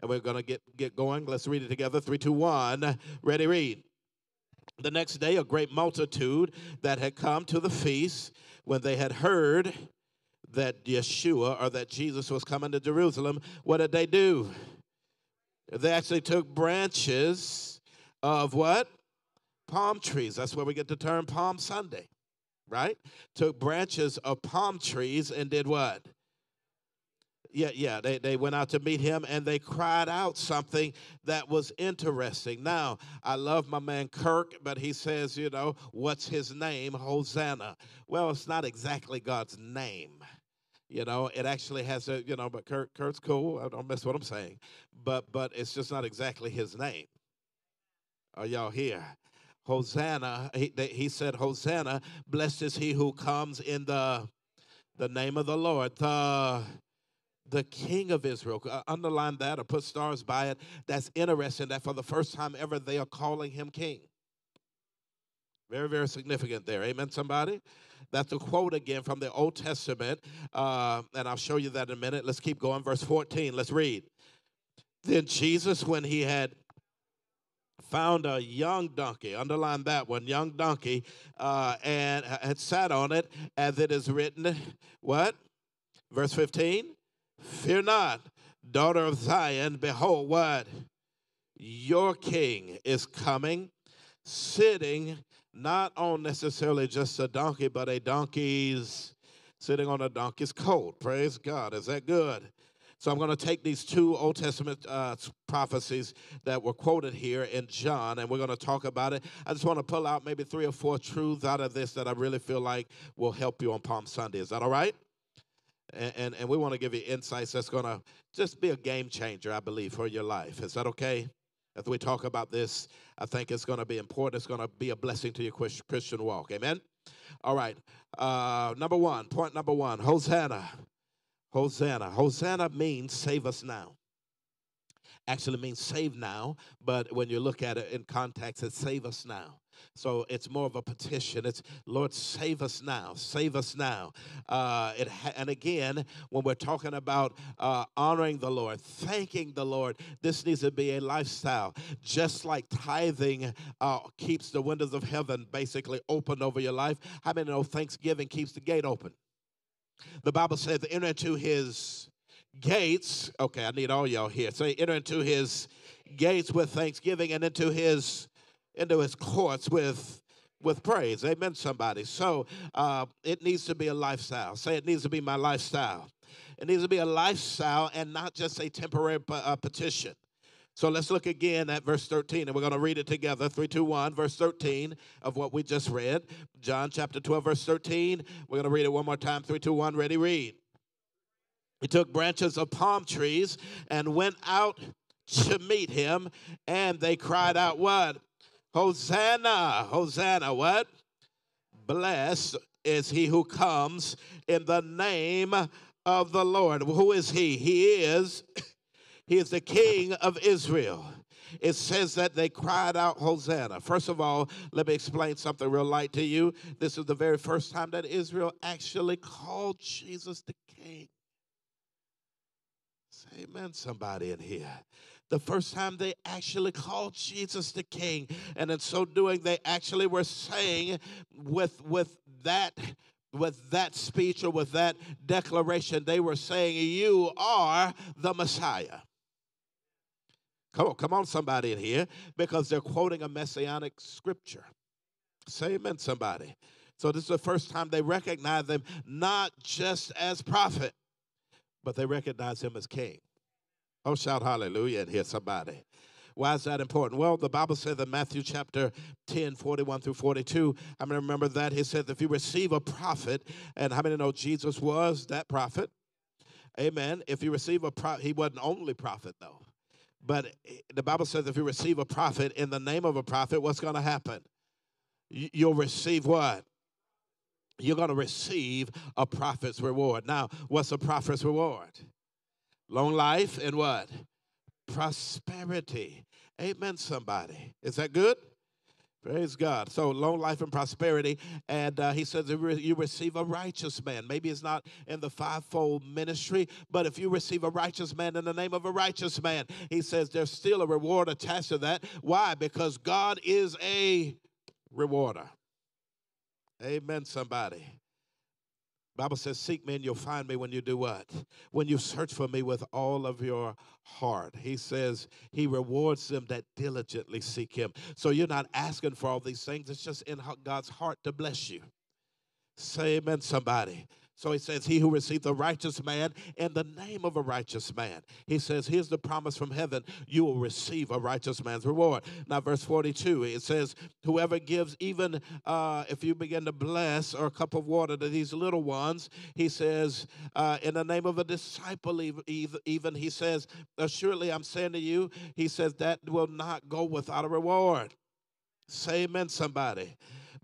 And we're going to get, get going. Let's read it together. Three, two, one. Ready, read. The next day, a great multitude that had come to the feast, when they had heard that Yeshua or that Jesus was coming to Jerusalem, what did they do? They actually took branches of what? Palm trees. That's where we get the term Palm Sunday, right? Took branches of palm trees and did what? Yeah, yeah, they, they went out to meet him and they cried out something that was interesting. Now, I love my man Kirk, but he says, you know, what's his name? Hosanna. Well, it's not exactly God's name. You know, it actually has a, you know, but Kurt, Kurt's cool. I don't miss what I'm saying. But but it's just not exactly his name. Are y'all here? Hosanna, he, he said, Hosanna, blessed is he who comes in the the name of the Lord. The the king of Israel. Uh, underline that or put stars by it. That's interesting that for the first time ever, they are calling him king. Very, very significant there. Amen, somebody? That's a quote again from the Old Testament. Uh, and I'll show you that in a minute. Let's keep going. Verse 14. Let's read. Then Jesus, when he had found a young donkey, underline that one, young donkey, uh, and had sat on it, as it is written, what? Verse 15 Fear not, daughter of Zion, behold, what? Your king is coming, sitting not on necessarily just a donkey, but a donkey's, sitting on a donkey's coat. Praise God. Is that good? So I'm going to take these two Old Testament uh, prophecies that were quoted here in John, and we're going to talk about it. I just want to pull out maybe three or four truths out of this that I really feel like will help you on Palm Sunday. Is that all right? and, and, and we want to give you insights that's going to just be a game changer, I believe, for your life. Is that okay? As we talk about this, I think it's going to be important. It's going to be a blessing to your Christian walk. Amen? All right. Uh, number one, point number one Hosanna. Hosanna. Hosanna means save us now actually means save now, but when you look at it in context, it's save us now. So it's more of a petition. It's Lord, save us now, save us now. Uh, it ha- and again, when we're talking about uh, honoring the Lord, thanking the Lord, this needs to be a lifestyle. Just like tithing uh, keeps the windows of heaven basically open over your life. How many know Thanksgiving keeps the gate open? The Bible says, enter into his gates. Okay, I need all y'all here. Say, enter into his gates with thanksgiving and into his into his courts with with praise. Amen, somebody. So uh, it needs to be a lifestyle. Say it needs to be my lifestyle. It needs to be a lifestyle and not just a temporary uh, petition. So let's look again at verse 13, and we're going to read it together. 3, 2, 1, verse 13 of what we just read. John chapter 12, verse 13. We're going to read it one more time. 3, 2, 1, ready, read. He took branches of palm trees and went out to meet him, and they cried out, What? Hosanna! Hosanna! What? Blessed is he who comes in the name of the Lord. Who is he? He is he is the king of Israel. It says that they cried out Hosanna. First of all, let me explain something real light to you. This is the very first time that Israel actually called Jesus the king. Amen, somebody in here. The first time they actually called Jesus the King, and in so doing, they actually were saying with with that with that speech or with that declaration, they were saying, "You are the Messiah." Come on, come on, somebody in here, because they're quoting a messianic scripture. Say amen, somebody. So this is the first time they recognize them not just as prophet, but they recognize him as king. Oh, shout hallelujah and hear somebody. Why is that important? Well, the Bible says in Matthew chapter 10, 41 through 42, I mean, remember that he said, if you receive a prophet, and how many know Jesus was that prophet? Amen. If you receive a prophet, he wasn't only prophet though. But the Bible says if you receive a prophet in the name of a prophet, what's going to happen? You'll receive what? You're going to receive a prophet's reward. Now, what's a prophet's reward? Long life and what? Prosperity. Amen, somebody. Is that good? Praise God. So, long life and prosperity. And uh, he says, you receive a righteous man. Maybe it's not in the fivefold ministry, but if you receive a righteous man in the name of a righteous man, he says there's still a reward attached to that. Why? Because God is a rewarder. Amen, somebody. Bible says, Seek me and you'll find me when you do what? When you search for me with all of your heart. He says he rewards them that diligently seek him. So you're not asking for all these things, it's just in God's heart to bless you. Say amen, somebody. So he says, He who receives a righteous man in the name of a righteous man. He says, Here's the promise from heaven you will receive a righteous man's reward. Now, verse 42, it says, Whoever gives, even uh, if you begin to bless or a cup of water to these little ones, he says, uh, In the name of a disciple, even, he says, Assuredly, I'm saying to you, he says, that will not go without a reward. Say amen, somebody.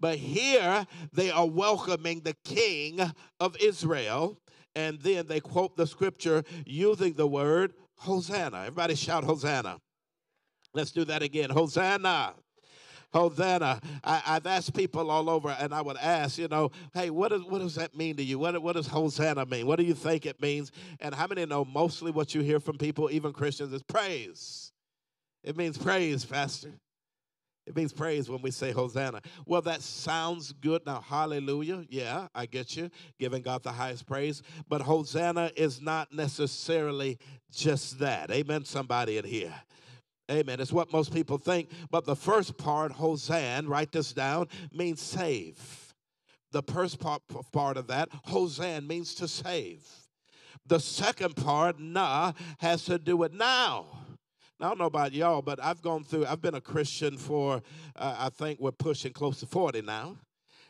But here they are welcoming the king of Israel. And then they quote the scripture using the word Hosanna. Everybody shout Hosanna. Let's do that again. Hosanna. Hosanna. I, have asked people all over, and I would ask, you know, hey, what, is, what does that mean to you? What, what does Hosanna mean? What do you think it means? And how many know mostly what you hear from people, even Christians, is praise? It means praise, Pastor. It means praise when we say Hosanna. Well, that sounds good. Now, hallelujah. Yeah, I get you. Giving God the highest praise. But Hosanna is not necessarily just that. Amen, somebody in here. Amen. It's what most people think. But the first part, Hosanna, write this down, means save. The first part, part of that, Hosanna, means to save. The second part, Nah, has to do with now. I don't know about y'all, but I've gone through, I've been a Christian for, uh, I think we're pushing close to 40 now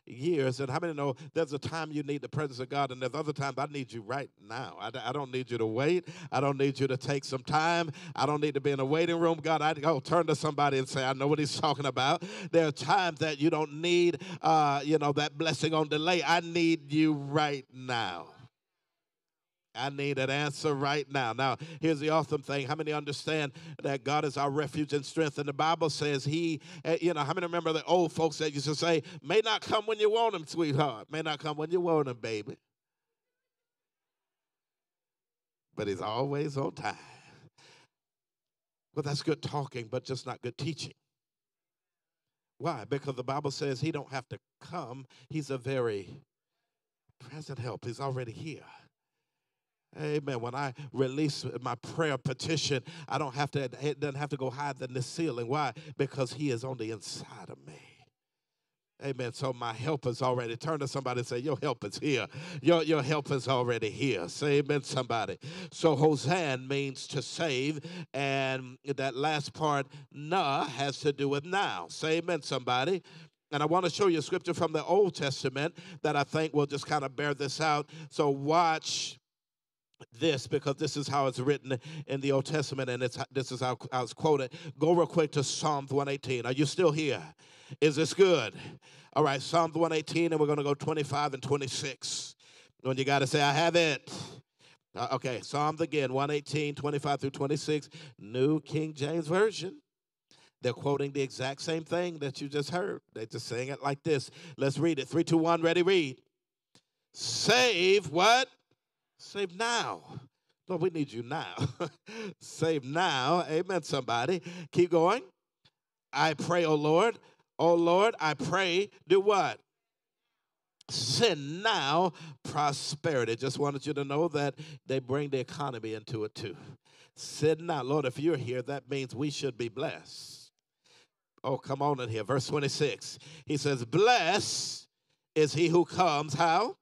years. And how many know there's a time you need the presence of God, and there's other times I need you right now. I, I don't need you to wait. I don't need you to take some time. I don't need to be in a waiting room. God, I go turn to somebody and say, I know what he's talking about. There are times that you don't need, uh, you know, that blessing on delay. I need you right now. I need an answer right now. Now, here's the awesome thing. How many understand that God is our refuge and strength? And the Bible says He, eh, you know, how many remember the old folks that used to say, may not come when you want Him, sweetheart, may not come when you want Him, baby. But He's always on time. Well, that's good talking, but just not good teaching. Why? Because the Bible says He don't have to come, He's a very present help, He's already here. Amen. When I release my prayer petition, I don't have to, it doesn't have to go higher than the ceiling. Why? Because He is on the inside of me. Amen. So my help is already. Turn to somebody and say, Your help is here. Your, your help is already here. Say amen, somebody. So Hosanna means to save. And that last part, na, has to do with now. Say amen, somebody. And I want to show you a scripture from the Old Testament that I think will just kind of bear this out. So watch this because this is how it's written in the Old Testament and it's this is how I was quoted. Go real quick to Psalms 118. Are you still here? Is this good? All right, Psalms 118, and we're going to go 25 and 26. When you got to say, I have it. Uh, okay, Psalms again, 118, 25 through 26, New King James Version. They're quoting the exact same thing that you just heard. They're just saying it like this. Let's read it. Three, two, one, ready, read. Save what? Save now. Lord, we need you now. Save now. Amen, somebody. Keep going. I pray, oh Lord. Oh Lord, I pray, do what? Send now prosperity. Just wanted you to know that they bring the economy into it too. Send now. Lord, if you're here, that means we should be blessed. Oh, come on in here. Verse 26. He says, Bless is he who comes. How?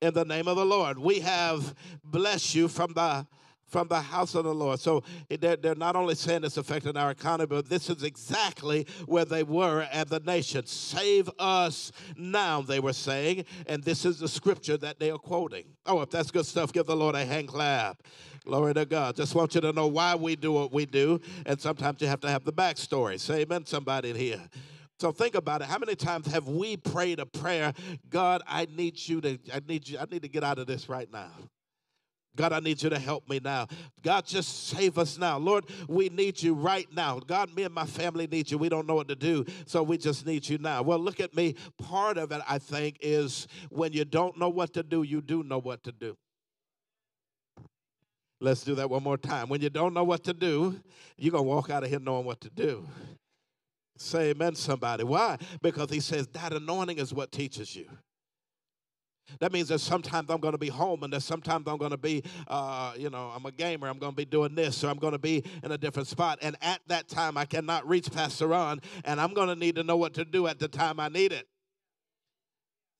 In the name of the Lord. We have blessed you from the from the house of the Lord. So they're, they're not only saying it's affecting our economy, but this is exactly where they were at the nation. Save us now, they were saying. And this is the scripture that they are quoting. Oh, if that's good stuff, give the Lord a hand clap. Glory to God. Just want you to know why we do what we do. And sometimes you have to have the backstory. Say amen, somebody here. So think about it. How many times have we prayed a prayer, God, I need you to, I need you, I need to get out of this right now. God, I need you to help me now. God, just save us now. Lord, we need you right now. God, me and my family need you. We don't know what to do, so we just need you now. Well, look at me. Part of it, I think, is when you don't know what to do, you do know what to do. Let's do that one more time. When you don't know what to do, you're going to walk out of here knowing what to do. Say amen, somebody. Why? Because he says that anointing is what teaches you. That means that sometimes I'm going to be home and that sometimes I'm going to be, uh, you know, I'm a gamer. I'm going to be doing this or I'm going to be in a different spot. And at that time, I cannot reach Pastor Ron and I'm going to need to know what to do at the time I need it.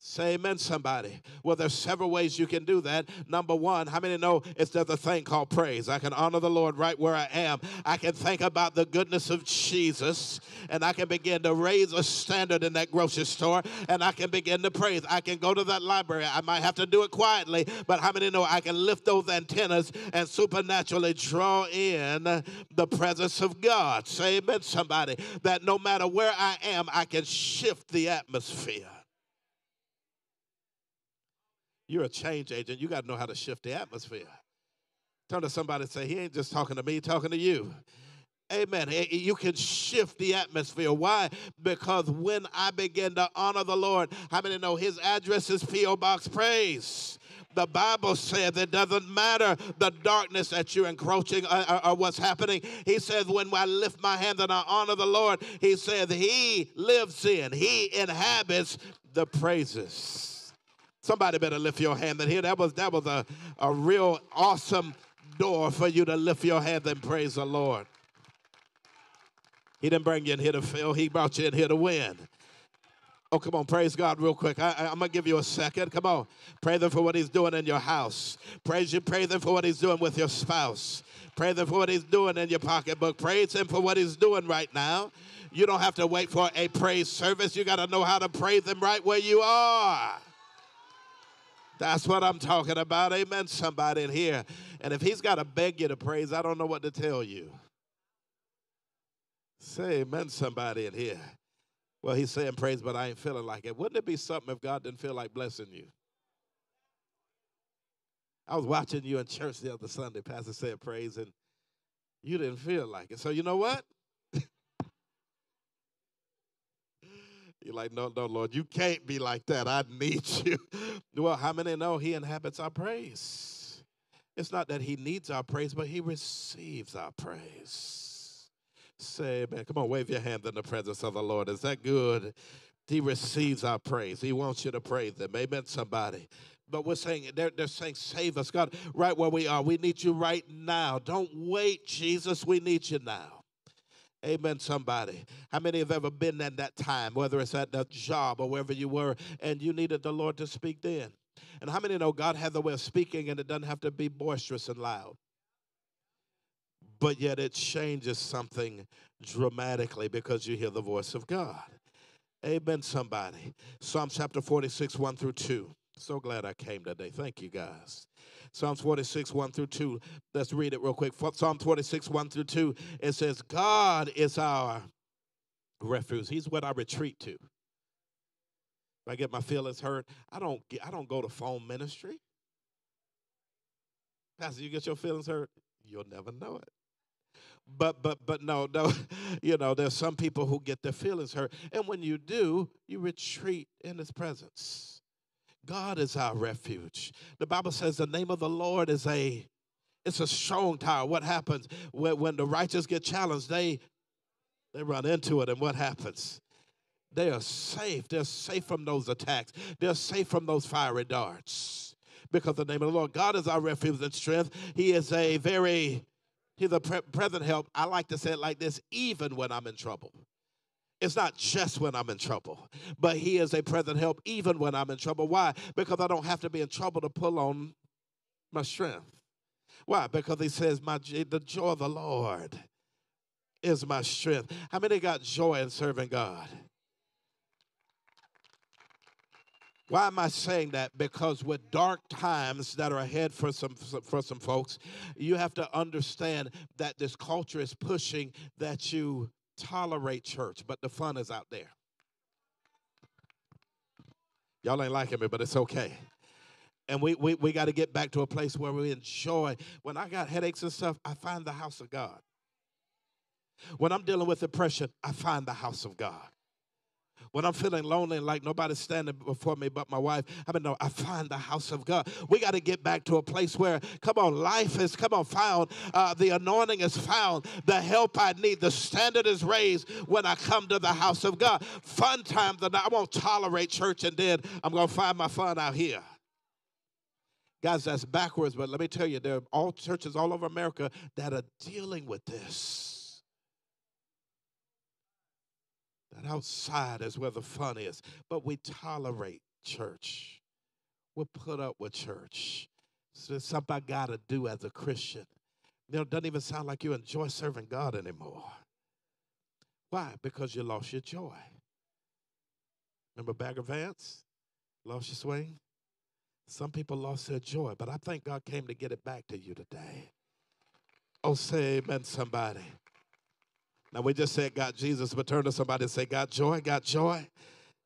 Say amen, somebody. Well, there's several ways you can do that. Number one, how many know it's there's a thing called praise? I can honor the Lord right where I am. I can think about the goodness of Jesus, and I can begin to raise a standard in that grocery store, and I can begin to praise. I can go to that library. I might have to do it quietly, but how many know I can lift those antennas and supernaturally draw in the presence of God? Say amen, somebody. That no matter where I am, I can shift the atmosphere. You're a change agent. You got to know how to shift the atmosphere. Turn to somebody and say, He ain't just talking to me, talking to you. Amen. You can shift the atmosphere. Why? Because when I begin to honor the Lord, how many know His address is P.O. Box Praise? The Bible says it doesn't matter the darkness that you're encroaching or, or, or, what's happening. He says, when I lift my hand and I honor the Lord, He says, He lives in, He inhabits the praises. Somebody better lift your hand and here. That was that was a, a real awesome door for you to lift your hand and praise the Lord. He didn't bring you in here to fail, he brought you in here to win. Oh, come on, praise God real quick. I, am going to give you a second. Come on. Pray them for what He's doing in your house. Praise you, praise them for what He's doing with your spouse. Praise them for what He's doing in your pocketbook. Praise Him for what He's doing right now. You don't have to wait for a praise service. You got to know how to praise Him right where you are. That's what I'm talking about. Amen, somebody in here. And if he's got to beg you to praise, I don't know what to tell you. Say amen, somebody in here. Well, he's saying praise, but I ain't feeling like it. Wouldn't it be something if God didn't feel like blessing you? I was watching you in church the other Sunday. Pastor said praise, and you didn't feel like it. So you know what? You're like, no, no, Lord, you can't be like that. I need you. well, how many know He inhabits our praise? It's not that He needs our praise, but He receives our praise. Say, man, come on, wave your hand in the presence of the Lord. Is that good? He receives our praise. He wants you to praise Him. Amen, somebody. But we're saying, they're, they're saying, save us, God, right where we are. We need you right now. Don't wait, Jesus. We need you now. Amen, somebody. How many have ever been at that time, whether it's at the job or wherever you were, and you needed the Lord to speak then? And how many know God has a way of speaking and it doesn't have to be boisterous and loud? But yet it changes something dramatically because you hear the voice of God. Amen, somebody. Psalm chapter 46, 1 through 2. So glad I came today. Thank you, guys. Psalms 46, 1 through 2. Let's read it real quick. Psalm 46, 1 through 2. It says, God is our refuge. He's what I retreat to. If I get my feelings hurt, I don't get, I don't go to phone ministry. Pastor, you get your feelings hurt, you'll never know it. But but but no, no, you know, there's some people who get their feelings hurt. And when you do, you retreat in his presence. God is our refuge. The Bible says the name of the Lord is a it's a strong tower. What happens when, when the righteous get challenged? They they run into it, and what happens? They are safe. They're safe from those attacks. They're safe from those fiery darts. Because the name of the Lord, God is our refuge and strength. He is a very He's a pre- present help. I like to say it like this: even when I'm in trouble. It's not just when I'm in trouble, but He is a present help even when I'm in trouble. Why? Because I don't have to be in trouble to pull on my strength. Why? Because He says, "My the joy of the Lord is my strength." How many got joy in serving God? Why am I saying that? Because with dark times that are ahead for some for some folks, you have to understand that this culture is pushing that you tolerate church, but the fun is out there. Y'all ain't liking me, but it's okay. And we, we, we got to get back to a place where we enjoy. When I got headaches and stuff, I find the house of God. When I'm dealing with depression, I find the house of God. When I'm feeling lonely and like nobody's standing before me but my wife, I mean, no, I find the house of God. We got to get back to a place where, come on, life is, come on, found. Uh, the anointing is found. The help I need, the standard is raised when I come to the house of God. Fun times, and I won't tolerate church and then I'm going to find my fun out here. Guys, that's backwards, but let me tell you, there are all churches all over America that are dealing with this. That outside is where the fun is, but we tolerate church. We'll put up with church. It's something I got to do as a Christian. You know, it doesn't even sound like you enjoy serving God anymore. Why? Because you lost your joy. Remember Bagger Vance? Lost your swing? Some people lost their joy, but I think God came to get it back to you today. Oh, say amen, somebody. Now, we just said God, Jesus, but turn to somebody and say, God, joy, God, joy,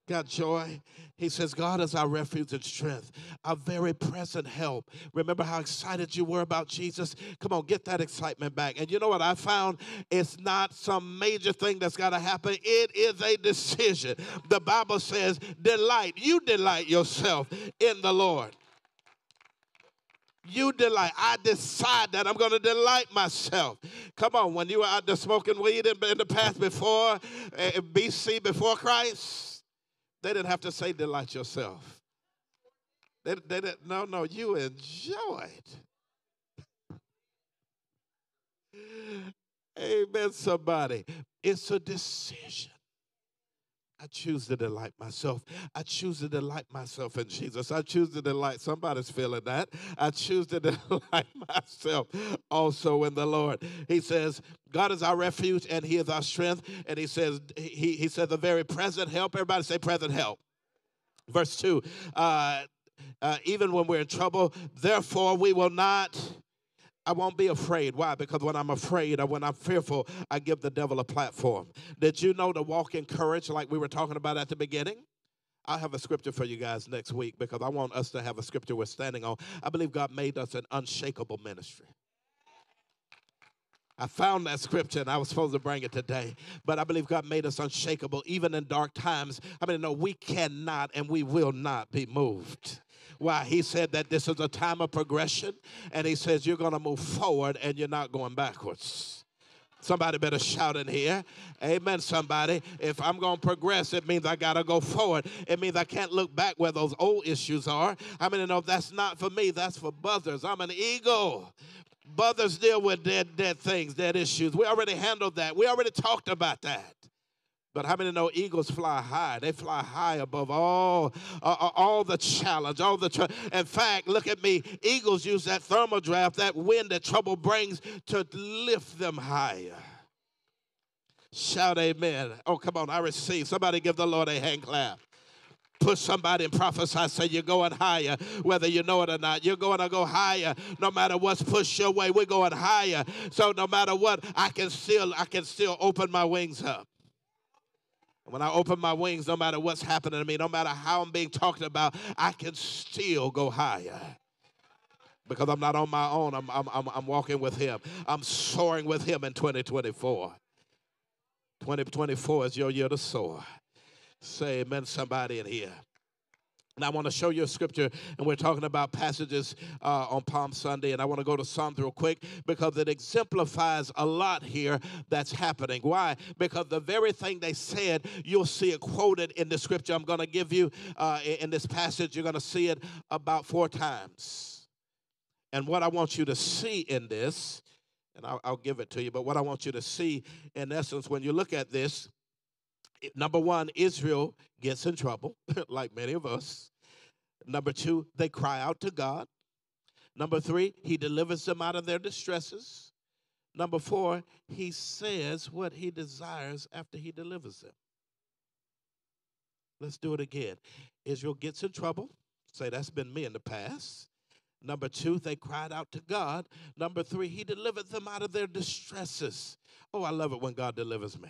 God, joy. He says, God is our refuge and strength, our very present help. Remember how excited you were about Jesus? Come on, get that excitement back. And you know what I found? It's not some major thing that's got to happen, it is a decision. The Bible says, Delight, you delight yourself in the Lord. You delight. I decide that I'm going to delight myself. Come on, when you were out there smoking weed in, in the past before uh, BC, before Christ, they didn't have to say delight yourself. They, they didn't, no, no, you enjoyed. Amen, somebody. It's a decision. I choose to delight myself. I choose to delight myself in Jesus. I choose to delight. Somebody's feeling that. I choose to delight myself also in the Lord. He says, God is our refuge and He is our strength. And He says, He, he said, the very present help. Everybody say present help. Verse 2 uh, uh, even when we're in trouble, therefore we will not I won't be afraid. Why? Because when I'm afraid or when I'm fearful, I give the devil a platform. Did you know to walk in courage, like we were talking about at the beginning? I'll have a scripture for you guys next week because I want us to have a scripture we're standing on. I believe God made us an unshakable ministry. I found that scripture and I was supposed to bring it today, but I believe God made us unshakable even in dark times. I mean, no, we cannot and we will not be moved. Why? He said that this is a time of progression, and he says you're going to move forward and you're not going backwards. Somebody better shout in here. Amen, somebody. If I'm going to progress, it means I got to go forward. It means I can't look back where those old issues are. I mean, no, that's not for me. That's for buzzers. I'm an eagle. Buzzers deal with dead, dead things, dead issues. We already handled that. We already talked about that. But how many know eagles fly high? They fly high above all, uh, uh all the challenge, all the. Tr- In fact, look at me. Eagles use that thermal draft, that wind that trouble brings, to lift them higher. Shout amen. Oh, come on, I receive. Somebody give the Lord a hand clap. Push somebody and prophesy, say you're going higher, whether you know it or not. You're going to go higher no matter what's pushed your way. We're going higher. So no matter what, I can still, I can still open my wings up. When I open my wings, no matter what's happening to me, no matter how I'm being talked about, I can still go higher. Because I'm not on my own, I'm, I'm, I'm, I'm walking with Him. I'm soaring with Him in 2024. 2024 is your year to soar. Say amen, somebody in here. And I want to show you a scripture, and we're talking about passages uh, on Palm Sunday, and I want to go to Psalms real quick because it exemplifies a lot here that's happening. Why? Because the very thing they said, you'll see it quoted in the scripture I'm going to give you uh, in this passage. You're going to see it about four times. And what I want you to see in this, and I'll, I'll give it to you, but what I want you to see in essence when you look at this, number one, Israel gets in trouble, like many of us. Number two, they cry out to God. Number three, he delivers them out of their distresses. Number four, he says what he desires after he delivers them. Let's do it again. Israel gets in trouble. Say, that's been me in the past. Number two, they cried out to God. Number three, he delivered them out of their distresses. Oh, I love it when God delivers me.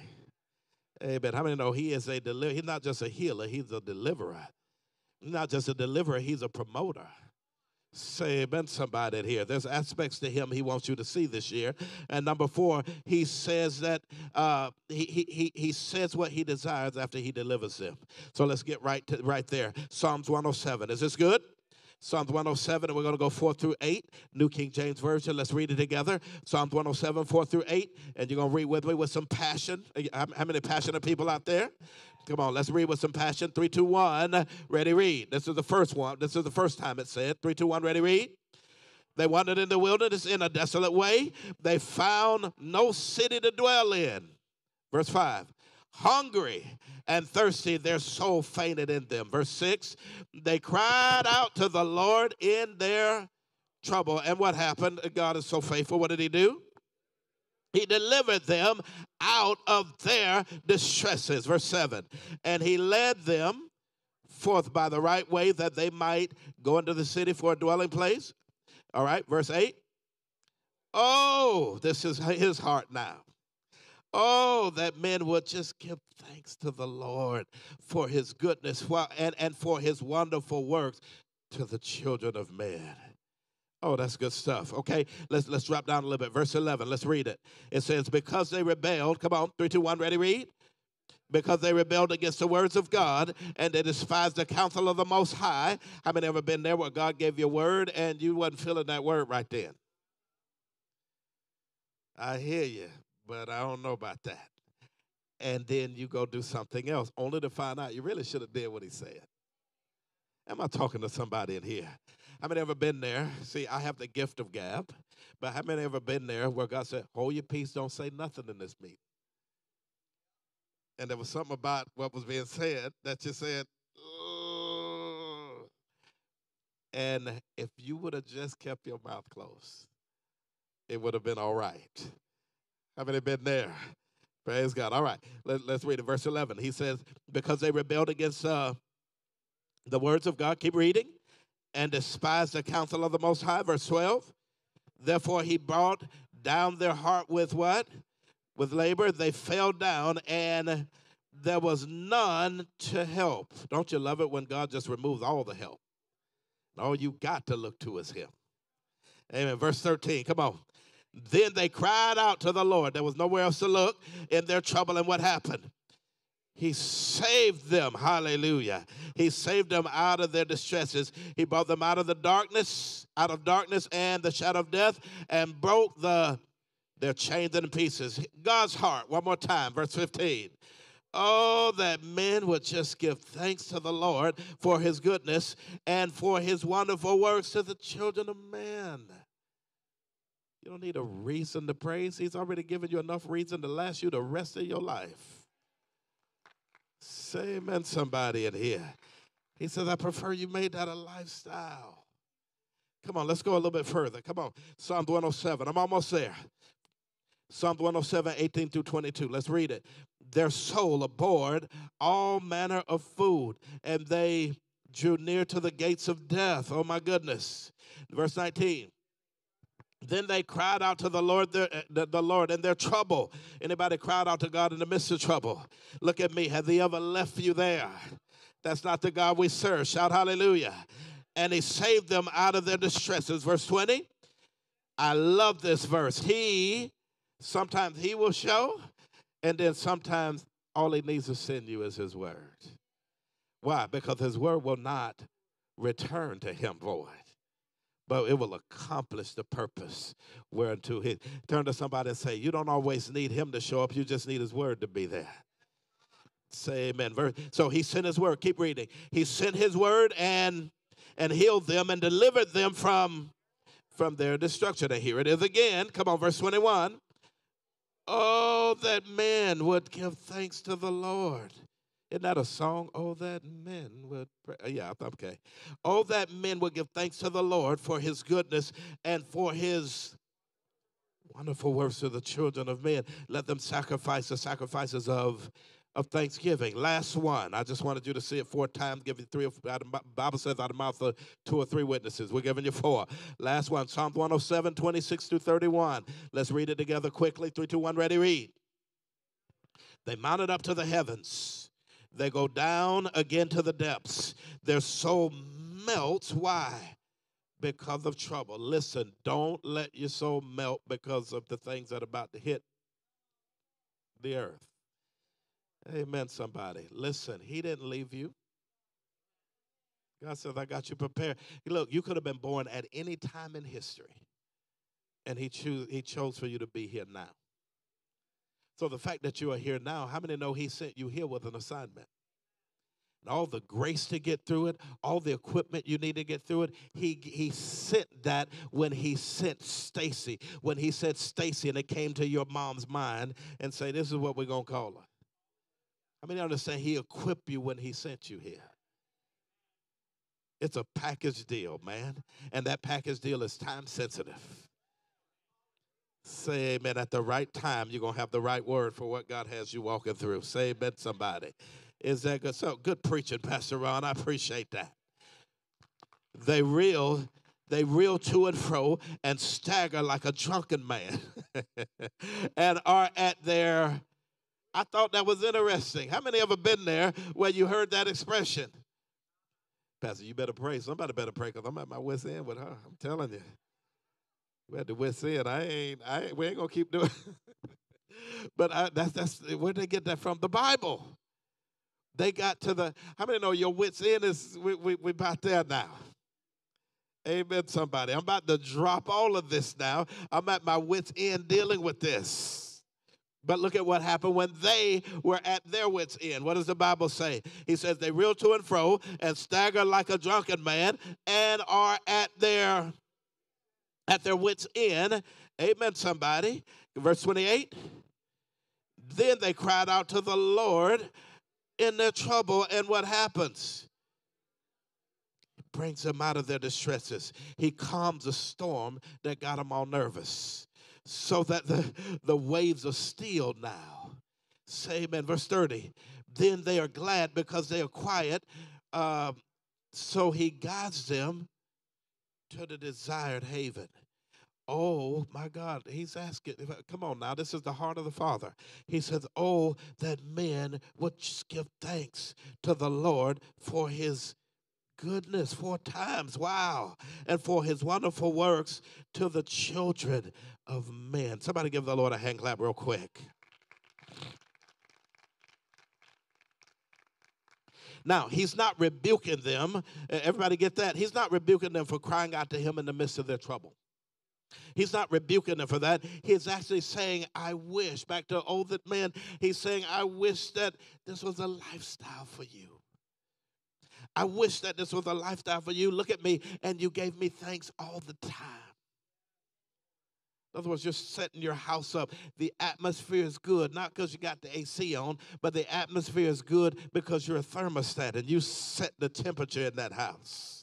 Amen. How many know he is a deliverer? He's not just a healer, he's a deliverer. Not just a deliverer, he's a promoter. Say amen, somebody here. There's aspects to him he wants you to see this year. And number four, he says that uh, he, he, he says what he desires after he delivers them. So let's get right to, right there. Psalms 107. Is this good? Psalms 107, and we're going to go 4 through 8, New King James Version. Let's read it together. Psalms 107, 4 through 8, and you're going to read with me with some passion. Uh, how many passionate people out there? Come on, let's read with some passion. Three, two, one. Ready, read. This is the first one. This is the first time it said. Three, two, one. Ready, read. They wandered in the wilderness in a desolate way. They found no city to dwell in. Verse 5 hungry and thirsty, their soul fainted in them. Verse 6 they cried out to the Lord in their trouble. And what happened? God is so faithful. What did he do? He delivered them out of their distresses. Verse 7 And he led them forth by the right way that they might go into the city for a dwelling place. All right, verse 8. Oh, this is his heart now. Oh, that men would just give thanks to the Lord for his goodness and, and for his wonderful works to the children of men. Oh, that's good stuff. Okay, let's let's drop down a little bit. Verse 11, let's read it. It says, Because they rebelled, come on, three, two, one, ready, read. Because they rebelled against the words of God and they despised the counsel of the Most High. How many ever been there where God gave you a word and you wasn't feeling that word right then? I hear you but I don't know about that. And then you go do something else, only to find out you really should have did what he said. Am I talking to somebody in here? How many ever been there? See, I have the gift of gab, but how many ever been there where God said, "Hold your peace, don't say nothing in this meeting"? And there was something about what was being said that you said, Ugh. and if you would have just kept your mouth closed, it would have been all right. How many been there? Praise God. All right, Let, us read it. Verse 11. He says, Because they rebelled against uh, the words of God, keep reading, and despised the counsel of the Most High. Verse 12. Therefore, he brought down their heart with what? With labor. They fell down, and there was none to help. Don't you love it when God just removes all the help? all you got to look to is Him. Amen. Verse 13. Come on. Then they cried out to the Lord. There was nowhere else to look in their trouble. And what happened? He saved them. Hallelujah. He saved them out of their distresses. He brought them out of the darkness, out of darkness and the shadow of death, and broke the their chains in pieces. God's heart, one more time, verse 15. Oh, that men would just give thanks to the Lord for his goodness and for his wonderful works to the children of man. You don't need a reason to praise. He's already given you enough reason to last you the rest of your life. Say amen, somebody in here. He says, I prefer you made that a lifestyle. Come on, let's go a little bit further. Come on. Psalm 107. I'm almost there. Psalm 107, 18 through 22. Let's read it. Their soul abhorred all manner of food, and they drew near to the gates of death. Oh my goodness. Verse 19. Then they cried out to the Lord, their, uh, the, the Lord in their trouble. Anybody cried out to God in the midst of trouble? Look at me. Have He ever left you there? That's not the God we serve. Shout hallelujah. And He saved them out of their distresses. Verse 20. I love this verse. He, sometimes He will show, and then sometimes all He needs to send you is His word. Why? Because His word will not return to Him void but it will accomplish the purpose whereunto he turn to somebody and say you don't always need him to show up. You just need his word to be there. Say amen. So he sent his word. Keep reading. He sent his word and and healed them and delivered them from from their destruction. And here it is again. Come on verse 21 oh that man would give thanks to the lord isn't that a song? Oh, that men would pray. Uh, yeah, okay. Oh, that men would give thanks to the Lord for his goodness and for his wonderful works to the children of men. Let them sacrifice the sacrifices of of thanksgiving. Last one. I just wanted you to see it four times. Give you three. Bible says out of mouth of two or three witnesses. We're giving you four. Last one. Psalm 107, 26 through 31. Let's read it together quickly. Three, two, one. Ready? Read. They mounted up to the heavens they go down again to the depths. Their soul melts. Why? Because of trouble. Listen, don't let your soul melt because of the things that are about to hit the earth. Amen, somebody. Listen, he didn't leave you. God says, I got you prepared. Look, you could have been born at any time in history, and he, he chose for you to be here now. So the fact that you are here now, how many know he sent you here with an assignment? And all the grace to get through it, all the equipment you need to get through it. He he sent that when he sent Stacy. When he said Stacy and it came to your mom's mind and say, This is what we're gonna call her. I mean, understand he equipped you when he sent you here. It's a package deal, man. And that package deal is time sensitive. Say amen. At the right time, you're going to have the right word for what God has you walking through. Say amen, somebody. Is that good? So good preaching, Pastor Ron. I appreciate that. They reel, they reel to and fro and stagger like a drunken man and are at their I thought that was interesting. How many ever been there where you heard that expression? Pastor, you better pray. Somebody better pray because I'm at my wit's end with her. I'm telling you. We had the wit's end. I ain't, I we ain't gonna keep doing But I, that's that's where'd they get that from? The Bible. They got to the, how many know your wit's end is we we we about there now? Amen, somebody. I'm about to drop all of this now. I'm at my wit's end dealing with this. But look at what happened when they were at their wits' end. What does the Bible say? He says they reel to and fro and stagger like a drunken man and are at their at their wits' end. Amen, somebody. Verse 28. Then they cried out to the Lord in their trouble, and what happens? Brings them out of their distresses. He calms a storm that got them all nervous so that the, the waves are stilled now. Say amen. Verse 30. Then they are glad because they are quiet. Uh, so he guides them to the desired haven. Oh my God, he's asking, come on now, this is the heart of the Father. He says, Oh, that men would give thanks to the Lord for his goodness, four times, wow, and for his wonderful works to the children of men. Somebody give the Lord a hand clap real quick. Now, he's not rebuking them. Uh, everybody get that? He's not rebuking them for crying out to him in the midst of their trouble. He's not rebuking them for that. He's actually saying, I wish, back to old that man, he's saying, I wish that this was a lifestyle for you. I wish that this was a lifestyle for you. Look at me, and you gave me thanks all the time. In other words, you're setting your house up. The atmosphere is good, not because you got the AC on, but the atmosphere is good because you're a thermostat and you set the temperature in that house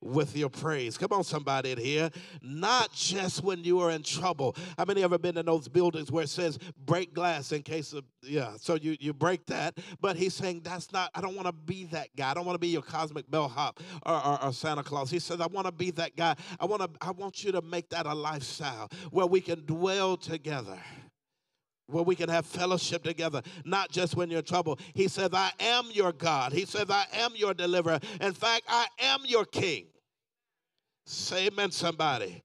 with your praise. Come on, somebody in here. Not just when you are in trouble. How many ever been in those buildings where it says break glass in case of yeah? So you you break that, but he's saying that's not. I don't want to be that guy. I don't want to be your cosmic bellhop or, or, or Santa Claus. He says I want to be that guy. I want to. I want you to make that a lifestyle where we can dwell together where we can have fellowship together, not just when you're in trouble. He says, I am your God. He says, I am your deliverer. In fact, I am your king. Say amen, somebody.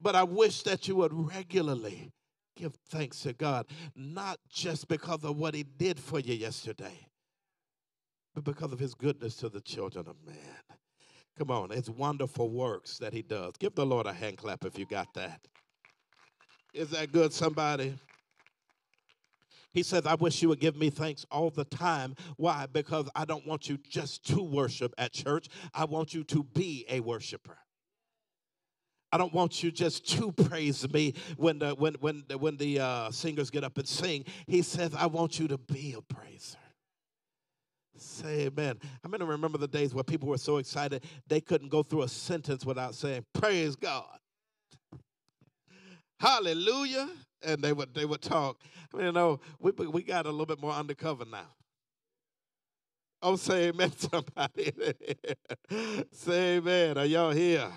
But I wish that you would regularly give thanks to God, not just because of what he did for you yesterday, but because of his goodness to the children of man. Come on, it's wonderful works that he does. Give the Lord a hand clap if you got that. Is that good, somebody? He says, I wish you would give me thanks all the time. Why? Because I don't want you just to worship at church, I want you to be a worshiper. I don't want you just to praise me when the when when when the uh, singers get up and sing. He says, "I want you to be a praiser." Say amen. I'm going to remember the days where people were so excited they couldn't go through a sentence without saying, "Praise God." Hallelujah and they would they would talk. I mean, you know, we we got a little bit more undercover now. Oh, say amen, somebody. say amen. Are y'all here?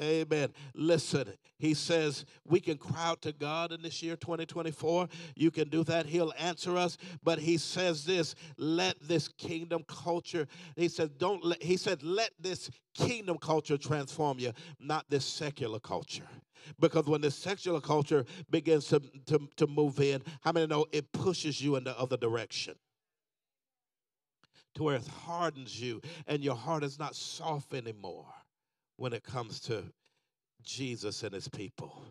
Amen. Listen, he says we can cry out to God in this year 2024. You can do that. He'll answer us. But he says this let this kingdom culture, he said, don't let, he said, let this kingdom culture transform you, not this secular culture. Because when the sexual culture begins to, to, to move in, how many know it pushes you in the other direction? To where it hardens you and your heart is not soft anymore when it comes to Jesus and his people.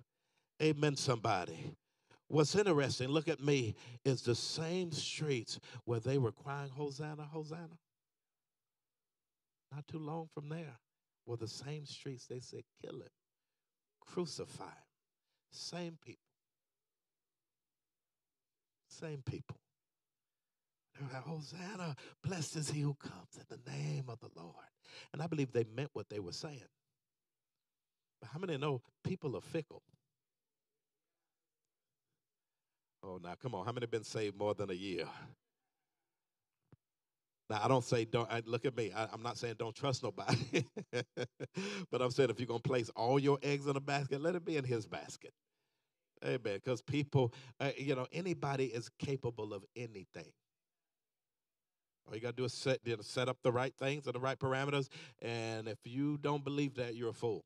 Amen, somebody. What's interesting, look at me, is the same streets where they were crying, Hosanna, Hosanna. Not too long from there were the same streets they said, kill him, crucify him. Same people. Same people. They're like, Hosanna, blessed is he who comes in the name of the Lord. And I believe they meant what they were saying. But how many know people are fickle? Oh, now come on. How many been saved more than a year? Now I don't say don't. I, look at me. I, am not saying don't trust nobody, but I'm saying if you're gonna place all your eggs in a basket, let it be in His basket. Amen. Because people, uh, you know, anybody is capable of anything. All you got to do is set, you know, set up the right things and the right parameters. And if you don't believe that, you're a fool.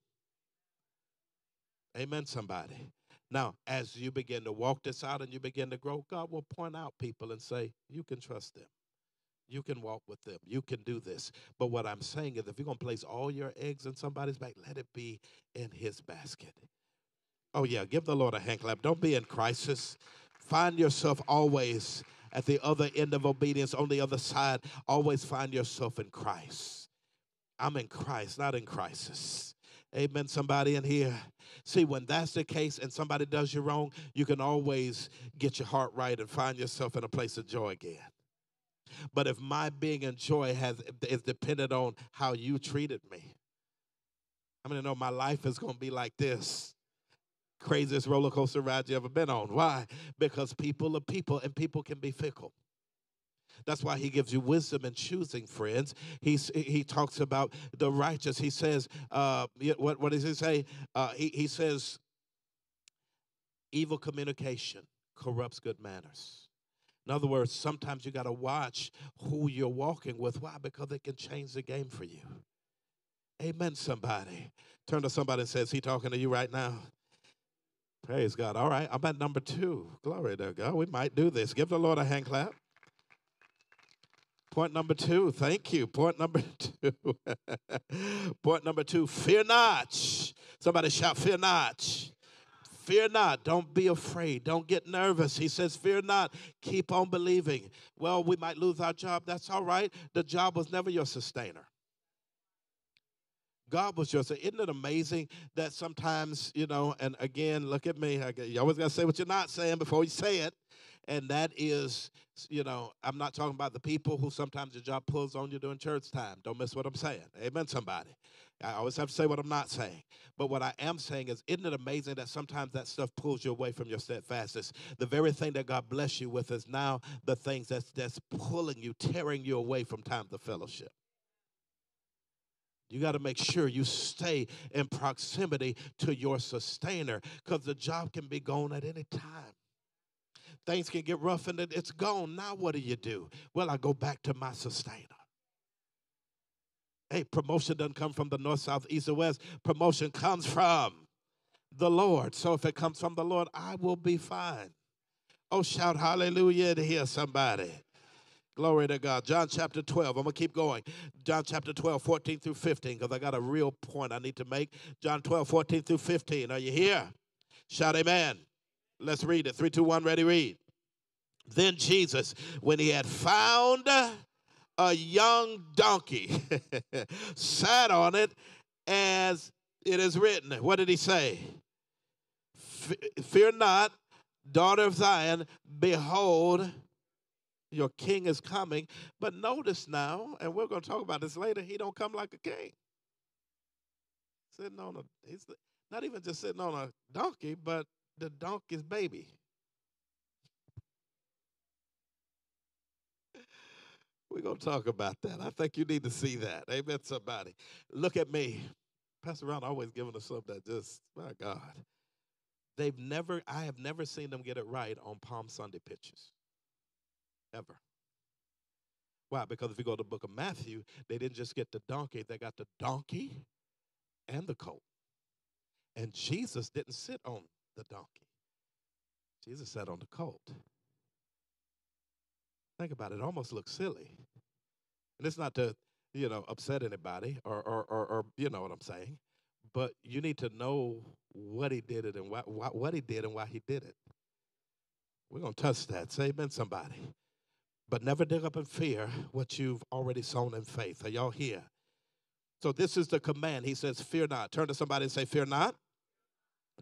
Amen, somebody. Now, as you begin to walk this out and you begin to grow, God will point out people and say, You can trust them. You can walk with them. You can do this. But what I'm saying is, if you're going to place all your eggs in somebody's bag, let it be in his basket. Oh, yeah, give the Lord a hand clap. Don't be in crisis. Find yourself always at the other end of obedience, on the other side. Always find yourself in Christ. I'm in Christ, not in crisis. Amen. Somebody in here. See, when that's the case and somebody does you wrong, you can always get your heart right and find yourself in a place of joy again. But if my being in joy has is dependent on how you treated me, I'm gonna know my life is gonna be like this. Craziest roller coaster ride you ever been on. Why? Because people are people and people can be fickle. That's why he gives you wisdom in choosing friends. He's, he talks about the righteous. He says, uh, what, what does he say? Uh, he, he says, evil communication corrupts good manners. In other words, sometimes you got to watch who you're walking with. Why? Because it can change the game for you. Amen, somebody. Turn to somebody and say, Is he talking to you right now? Praise God. All right, I'm at number two. Glory to God. We might do this. Give the Lord a hand clap. Point number two, thank you. Point number two. Point number two, fear not. Somebody shout, fear not. Fear not. Don't be afraid. Don't get nervous. He says, Fear not. Keep on believing. Well, we might lose our job. That's all right. The job was never your sustainer. God was your sustainer. isn't it amazing that sometimes, you know, and again, look at me. You always got to say what you're not saying before you say it and that is, you know, I'm not talking about the people who sometimes your job pulls on you during church time. Don't miss what I'm saying. Amen, somebody. I always have to say what I'm not saying. But what I am saying is, isn't it amazing that sometimes that stuff pulls you away from your steadfastness? The very thing that God bless you with is now the things that's that's pulling you, tearing you away from time to fellowship. You got to make sure you stay in proximity to your sustainer because the job can be gone at any time things can get rough and it's gone. Now what do you do? Well, I go back to my sustainer. Hey, promotion doesn't come from the north, south, east, or west. Promotion comes from the Lord. So if it comes from the Lord, I will be fine. Oh, shout hallelujah to hear somebody. Glory to God. John chapter 12. I'm going to keep going. John chapter 12, 14 through 15, because I got a real point I need to make. John 12, 14 through 15. Are you here? Shout amen. Let's read it. Three, two, one, ready, read. Then Jesus, when he had found a young donkey, sat on it as it is written. What did he say? Fear not, daughter of Zion, behold, your king is coming. But notice now, and we're going to talk about this later, he don't come like a king. Sitting on a, he's not even just sitting on a donkey, but the donkey's baby. We're going to talk about that. I think you need to see that. Amen, somebody. Look at me. Pastor Ron always giving us something that just, my God. They've never, I have never seen them get it right on Palm Sunday pictures. Ever. Why? Because if you go to the book of Matthew, they didn't just get the donkey, they got the donkey and the colt. And Jesus didn't sit on the donkey. Jesus sat on the colt. Think about it, it almost looks silly. And it's not to, you know, upset anybody or, or, or, or you know what I'm saying, but you need to know what he did it and why, why, what he did and why he did it. We're going to touch that. Say amen, somebody. But never dig up in fear what you've already sown in faith. Are y'all here? So this is the command. He says, Fear not. Turn to somebody and say, Fear not.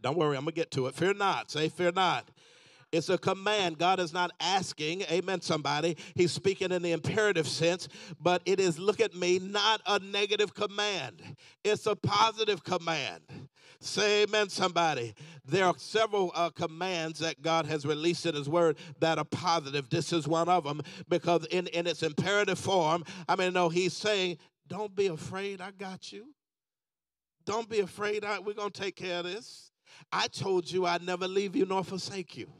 Don't worry, I'm going to get to it. Fear not. Say, Fear not. It's a command. God is not asking, amen, somebody. He's speaking in the imperative sense, but it is, look at me, not a negative command. It's a positive command. Say amen, somebody. There are several uh, commands that God has released in His Word that are positive. This is one of them because, in, in its imperative form, I mean, no, He's saying, Don't be afraid, I got you. Don't be afraid, I, we're going to take care of this. I told you I'd never leave you nor forsake you.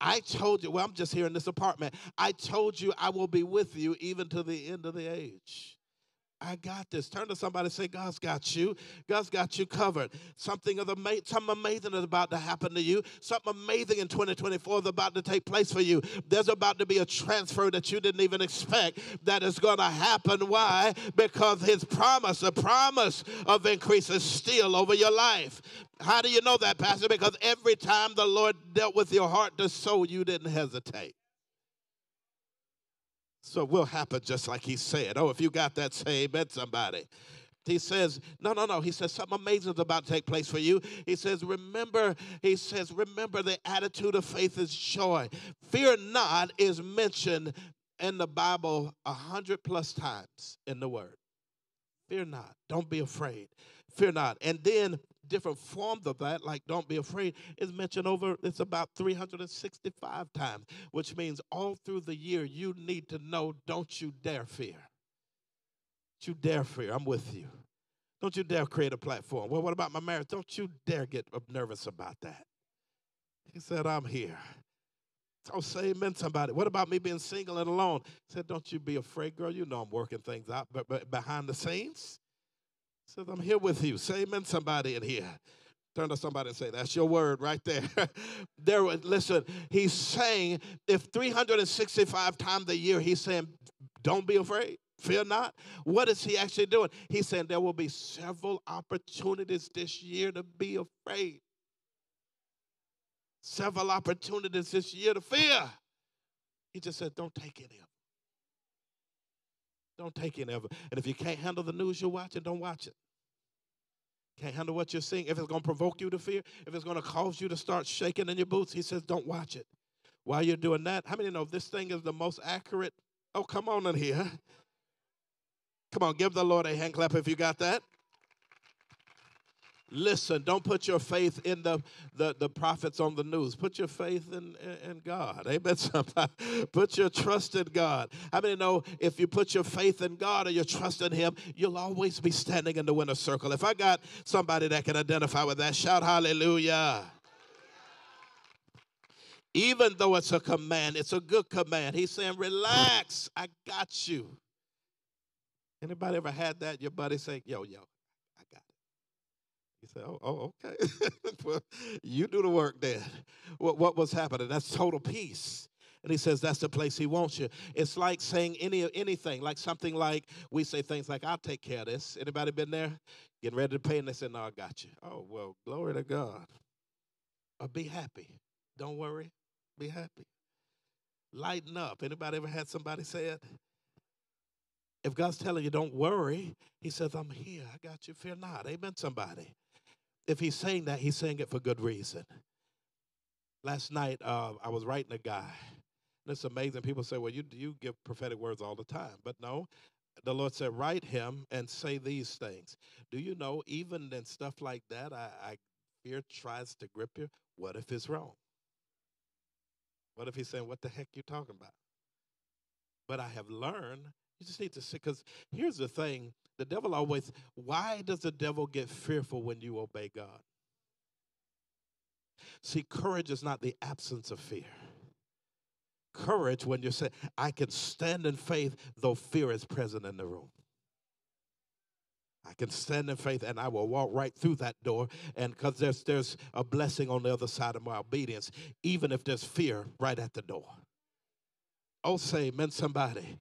I told you, well, I'm just here in this apartment. I told you I will be with you even to the end of the age. I got this. Turn to somebody and say, God's got you. God's got you covered. Something of the something amazing is about to happen to you. Something amazing in 2024 is about to take place for you. There's about to be a transfer that you didn't even expect that is going to happen. Why? Because his promise, the promise of increase is still over your life. How do you know that, Pastor? Because every time the Lord dealt with your heart to sow, you didn't hesitate. So it will happen just like he said. Oh, if you got that, say amen, somebody. He says, no, no, no. He says something amazing is about to take place for you. He says, remember, he says, remember the attitude of faith is joy. Fear not is mentioned in the Bible a hundred plus times in the word. Fear not. Don't be afraid. Fear not. And then different forms of that, like don't be afraid, is mentioned over, it's about 365 times, which means all through the year you need to know don't you dare fear. Don't you dare fear. I'm with you. Don't you dare create a platform. Well, what about my marriage? Don't you dare get nervous about that. He said, I'm here. Oh, say amen, somebody. What about me being single and alone? He said, Don't you be afraid, girl. You know I'm working things out, but, but behind the scenes, says, I'm here with you. Say amen, somebody in here. Turn to somebody and say, That's your word right there. there listen, he's saying if 365 times a year, he's saying, Don't be afraid. Fear not. What is he actually doing? He's saying there will be several opportunities this year to be afraid. Several opportunities this year to fear. He just said, Don't take any of them. Don't take it. And if you can't handle the news you're watching, don't watch it. Can't handle what you're seeing. If it's going to provoke you to fear, if it's going to cause you to start shaking in your boots, he says, don't watch it. While you're doing that, how many know this thing is the most accurate? Oh, come on in here. Come on, give the Lord a hand clap if you got that. Listen, don't put your faith in the, the, the prophets on the news. Put your faith in, in, in God. Amen. Somebody. Put your trust in God. How many know if you put your faith in God or your trust in Him, you'll always be standing in the winner's circle. If I got somebody that can identify with that, shout hallelujah. Even though it's a command, it's a good command. He's saying, relax, I got you. Anybody ever had that? Your buddy say, yo, yo, he said, Oh, oh okay. well, you do the work then. What, what was happening? That's total peace. And he says that's the place he wants you. It's like saying any anything, like something like we say things like, I'll take care of this. Anybody been there? Getting ready to pay, and they say, No, I got you. Oh, well, glory to God. Or be happy. Don't worry. Be happy. Lighten up. Anybody ever had somebody say it? If God's telling you don't worry, He says, I'm here. I got you. Fear not. Amen, somebody if he's saying that, he's saying it for good reason. Last night, uh, I was writing a guy. And it's amazing. People say, well, you, you give prophetic words all the time. But no, the Lord said, write him and say these things. Do you know, even in stuff like that, I, I fear tries to grip you. What if it's wrong? What if he's saying, what the heck you talking about? But I have learned, you just need to see, because here's the thing the devil always, why does the devil get fearful when you obey God? See, courage is not the absence of fear. Courage when you say, I can stand in faith though fear is present in the room. I can stand in faith and I will walk right through that door. And because there's, there's a blessing on the other side of my obedience, even if there's fear right at the door. Oh, say, amen, somebody.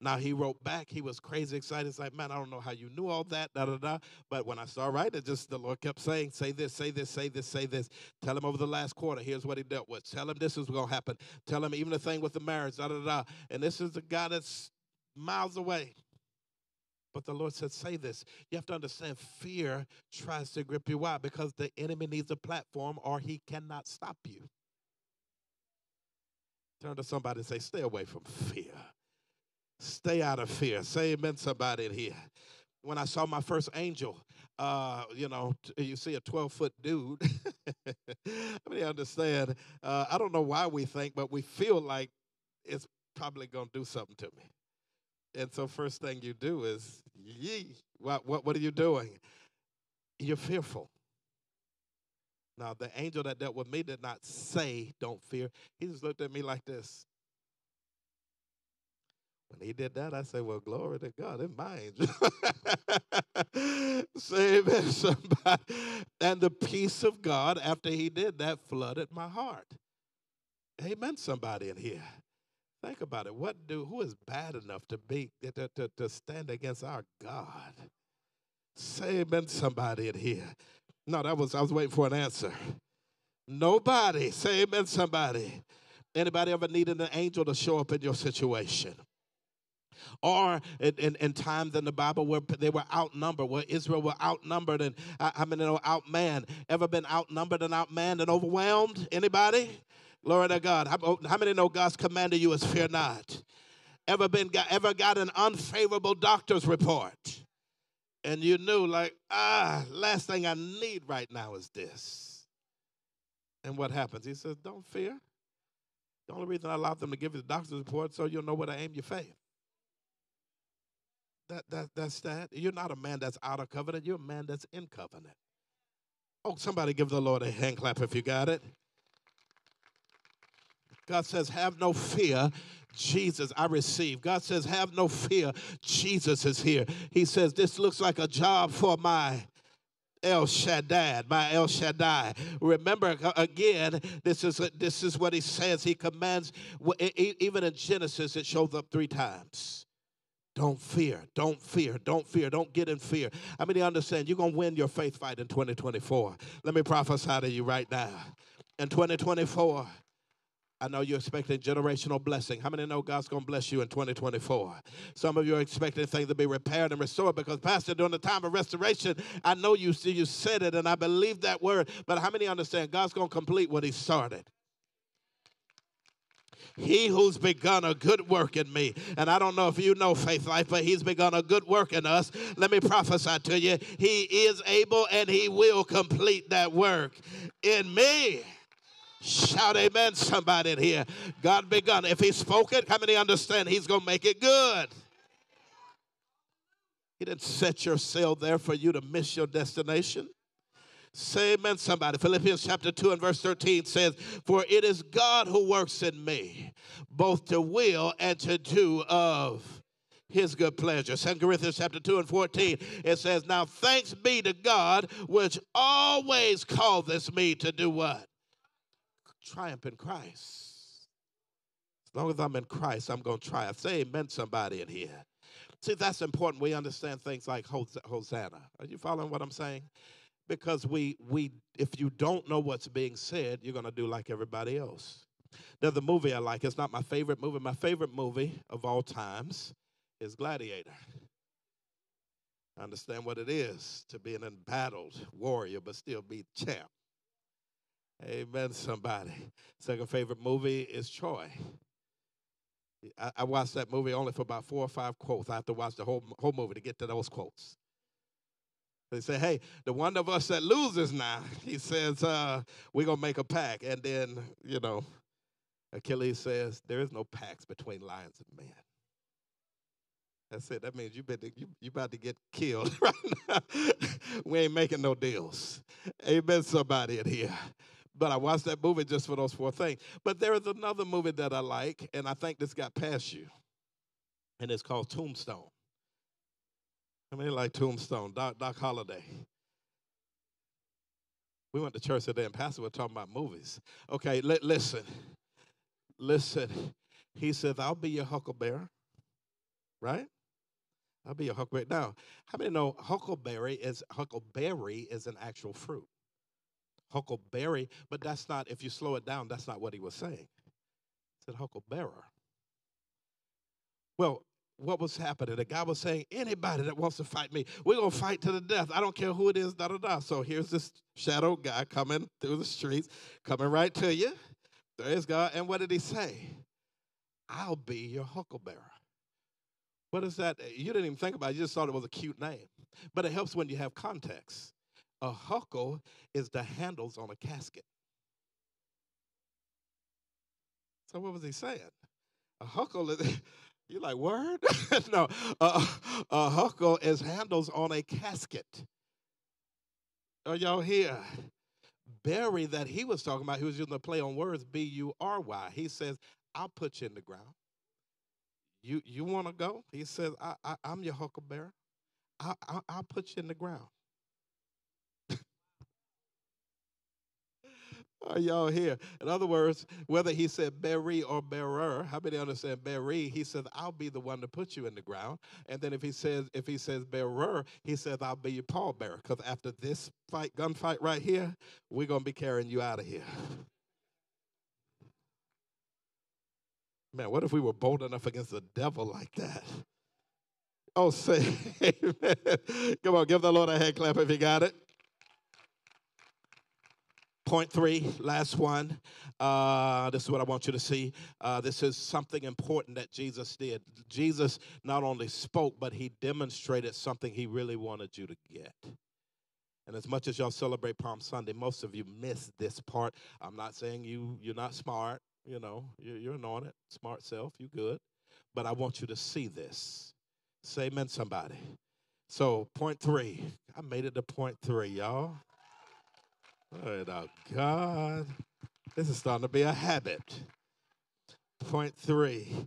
Now he wrote back. He was crazy excited. He's like, man, I don't know how you knew all that, da da da. But when I started writing, it just the Lord kept saying, say this, say this, say this, say this. Tell him over the last quarter. Here's what he dealt with. Tell him this is gonna happen. Tell him even the thing with the marriage, da da da. And this is the guy that's miles away. But the Lord said, say this. You have to understand fear tries to grip you. Why? Because the enemy needs a platform or he cannot stop you. Turn to somebody and say, stay away from fear. Stay out of fear. Say amen, somebody in here. When I saw my first angel, uh, you know, you see a 12 foot dude. I mean, understand. Uh, I don't know why we think, but we feel like it's probably going to do something to me. And so, first thing you do is, yee, what, what, what are you doing? You're fearful. Now, the angel that dealt with me did not say, don't fear. He just looked at me like this. When he did that, I said, Well, glory to God, it's my angel. Say amen, somebody. And the peace of God, after he did that, flooded my heart. Amen, somebody in here. Think about it. What do who is bad enough to be to, to, to stand against our God? Say amen, somebody in here. No, that was I was waiting for an answer. Nobody. Say amen, somebody. Anybody ever needed an angel to show up in your situation? Or in, in, in, times in the Bible where they were outnumbered, where Israel were outnumbered, and uh, how many know outman? Ever been outnumbered and outmanned and overwhelmed? Anybody? Glory to God. How, how many know God's commanded you is fear not? Ever been ever got an unfavorable doctor's report? And you knew, like, ah, last thing I need right now is this. And what happens? He says, Don't fear. The only reason I allowed them to give you the doctor's report so you'll know where to aim your faith. That, that, that's that. You're not a man that's out of covenant, you're a man that's in covenant. Oh, somebody give the Lord a hand clap if you got it. God says, Have no fear. Jesus, I receive. God says, Have no fear. Jesus is here. He says, This looks like a job for my El Shaddai, my El Shaddai. Remember again, this is this is what he says. He commands. Even in Genesis, it shows up three times. Don't fear. Don't fear. Don't fear. Don't get in fear. I mean, you understand? You're gonna win your faith fight in 2024. Let me prophesy to you right now. In 2024. I know you're expecting generational blessing. How many know God's going to bless you in 2024? Some of you are expecting things to be repaired and restored because, Pastor, during the time of restoration, I know you see you said it and I believe that word. But how many understand God's going to complete what He started? He who's begun a good work in me. And I don't know if you know faith life, but he's begun a good work in us. Let me prophesy to you. He is able and he will complete that work in me. Shout amen, somebody in here. God begun. If he spoke it, how many understand he's going to make it good? He didn't set your sail there for you to miss your destination. Say amen, somebody. Philippians chapter 2 and verse 13 says, For it is God who works in me, both to will and to do of his good pleasure. Second Corinthians chapter 2 and 14, it says, Now thanks be to God, which always causes me to do what? triumph in Christ. As long as I'm in Christ, I'm going to triumph. Say amen, somebody in here. See, that's important. We understand things like Hosanna. Are you following what I'm saying? Because we, we, if you don't know what's being said, you're going to do like everybody else. Now, the movie I like, it's not my favorite movie. My favorite movie of all times is Gladiator. I understand what it is to be an embattled warrior, but still be champ. Amen, somebody. Second favorite movie is Troy. I, I, watched that movie only for about four or five quotes. I have to watch the whole, whole movie to get to those quotes. They say, hey, the one of us that loses now, he says, uh, we're going to make a pact. And then, you know, Achilles says, there is no pacts between lions and men. That's it. That means you better you you about to get killed right now. we ain't making no deals. Amen. Somebody in here. But I watched that movie just for those four things. But there is another movie that I like, and I think this got past you. And it's called Tombstone. I mean, like Tombstone, Doc, Doc Holliday. We went to church today, and Pastor was talking about movies. Okay, li- listen. Listen. He says, I'll be your huckleberry. right? I'll be your huckleberry. Now, how many know huckleberry is huckleberry is an actual fruit? Huckleberry, but that's not. If you slow it down, that's not what he was saying. He said huckleberry. Well, what was happening? The guy was saying, anybody that wants to fight me, we're gonna fight to the death. I don't care who it is, da da da. So here's this shadow guy coming through the streets, coming right to you. There's God. And what did he say? I'll be your hucklebearer. What is that? You didn't even think about it, you just thought it was a cute name. But it helps when you have context. A huckle is the handles on a casket. So what was he saying? A huckle is you like word? no, a, a huckle is handles on a casket. Are y'all here? Bury that he was talking about, he was using the play on words, B U R Y. He says, I'll put you in the ground. You you want to go? He says, I, I, am your huckleberry. I, I, I'll put you in the ground. Are y'all here? In other words, whether he said bury or bearer, how many understand bury? He says, I'll be the one to put you in the ground. And then if he says, if he says bearer, he says, I'll be your pallbearer. Because after this fight, gunfight right here, we're gonna be carrying you out of here. Man, what if we were bold enough against the devil like that? Oh, say amen. Come on, give the Lord a hand clap if you got it. Point three, last one. Uh, this is what I want you to see. Uh, this is something important that Jesus did. Jesus not only spoke, but he demonstrated something he really wanted you to get. And as much as y'all celebrate Palm Sunday, most of you miss this part. I'm not saying you you're not smart. You know, you're, you're anointed, smart self. You good. But I want you to see this. Say amen, somebody. So point three. I made it to point three, y'all. Oh, God. This is starting to be a habit. Point three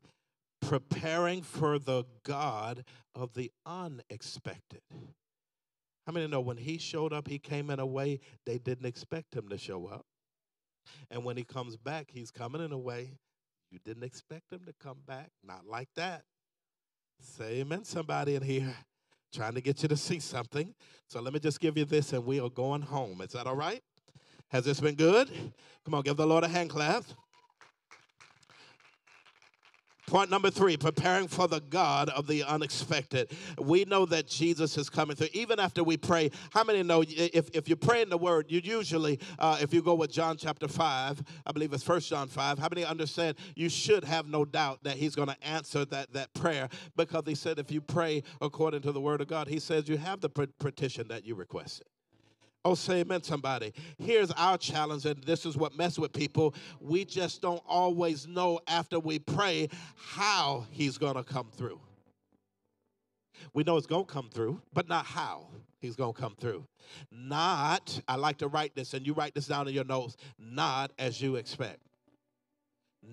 preparing for the God of the unexpected. How many know when he showed up, he came in a way they didn't expect him to show up? And when he comes back, he's coming in a way you didn't expect him to come back. Not like that. Say amen, somebody in here. Trying to get you to see something. So let me just give you this and we are going home. Is that all right? Has this been good? Come on, give the Lord a hand clap. Point number three, preparing for the God of the unexpected. We know that Jesus is coming through. Even after we pray, how many know if, if you pray in the word, you usually, uh, if you go with John chapter 5, I believe it's First John 5, how many understand you should have no doubt that he's going to answer that, that prayer because he said if you pray according to the word of God, he says you have the petition that you requested. Oh, say amen, somebody. Here's our challenge, and this is what messes with people. We just don't always know after we pray how he's going to come through. We know it's going to come through, but not how he's going to come through. Not, I like to write this, and you write this down in your notes, not as you expect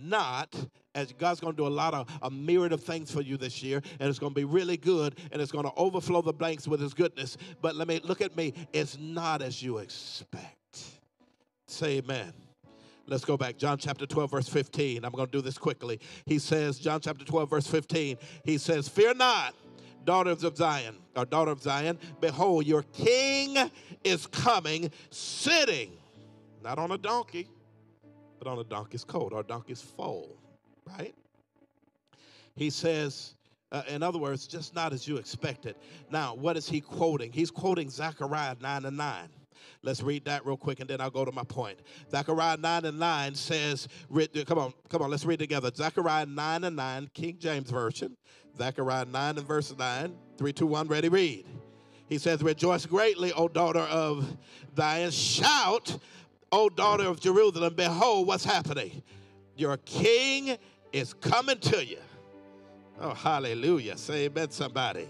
not as God's going to do a lot of a myriad of things for you this year, and it's going to be really good, and it's going to overflow the blanks with His goodness. But let me look at me. It's not as you expect. Say Amen. Let's go back. John chapter 12, verse 15. I'm going to do this quickly. He says, John chapter 12, verse 15, he says, Fear not, daughters of Zion, or daughter of Zion, behold, your king is coming, sitting, not on a donkey but on a donkey's colt or a donkey's foal, right? He says, uh, in other words, just not as you expected. Now, what is he quoting? He's quoting Zechariah 9 and 9. Let's read that real quick and then I'll go to my point. Zechariah 9 and 9 says, come on, come on, let's read together. Zechariah 9 and 9, King James Version. Zechariah 9 and verse 9. 3, 2, 1, ready, read. He says, Rejoice greatly, O daughter of Zion. Shout, O daughter of Jerusalem, behold what's happening. Your king is coming to you. Oh, hallelujah. Say amen, somebody.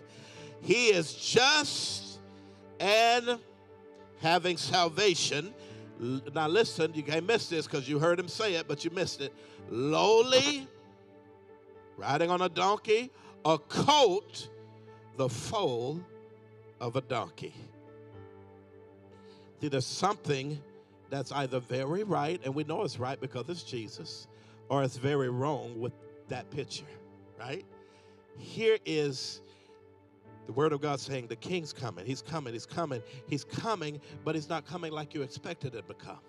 He is just and having salvation. Now, listen, you can't miss this because you heard him say it, but you missed it. Lowly, riding on a donkey, a colt, the foal of a donkey. See, there's something that's either very right, and we know it's right because it's Jesus, or it's very wrong with that picture, right? here is the word of God saying the king's coming. He's coming. He's coming. He's coming, but he's not coming like you expected him to come.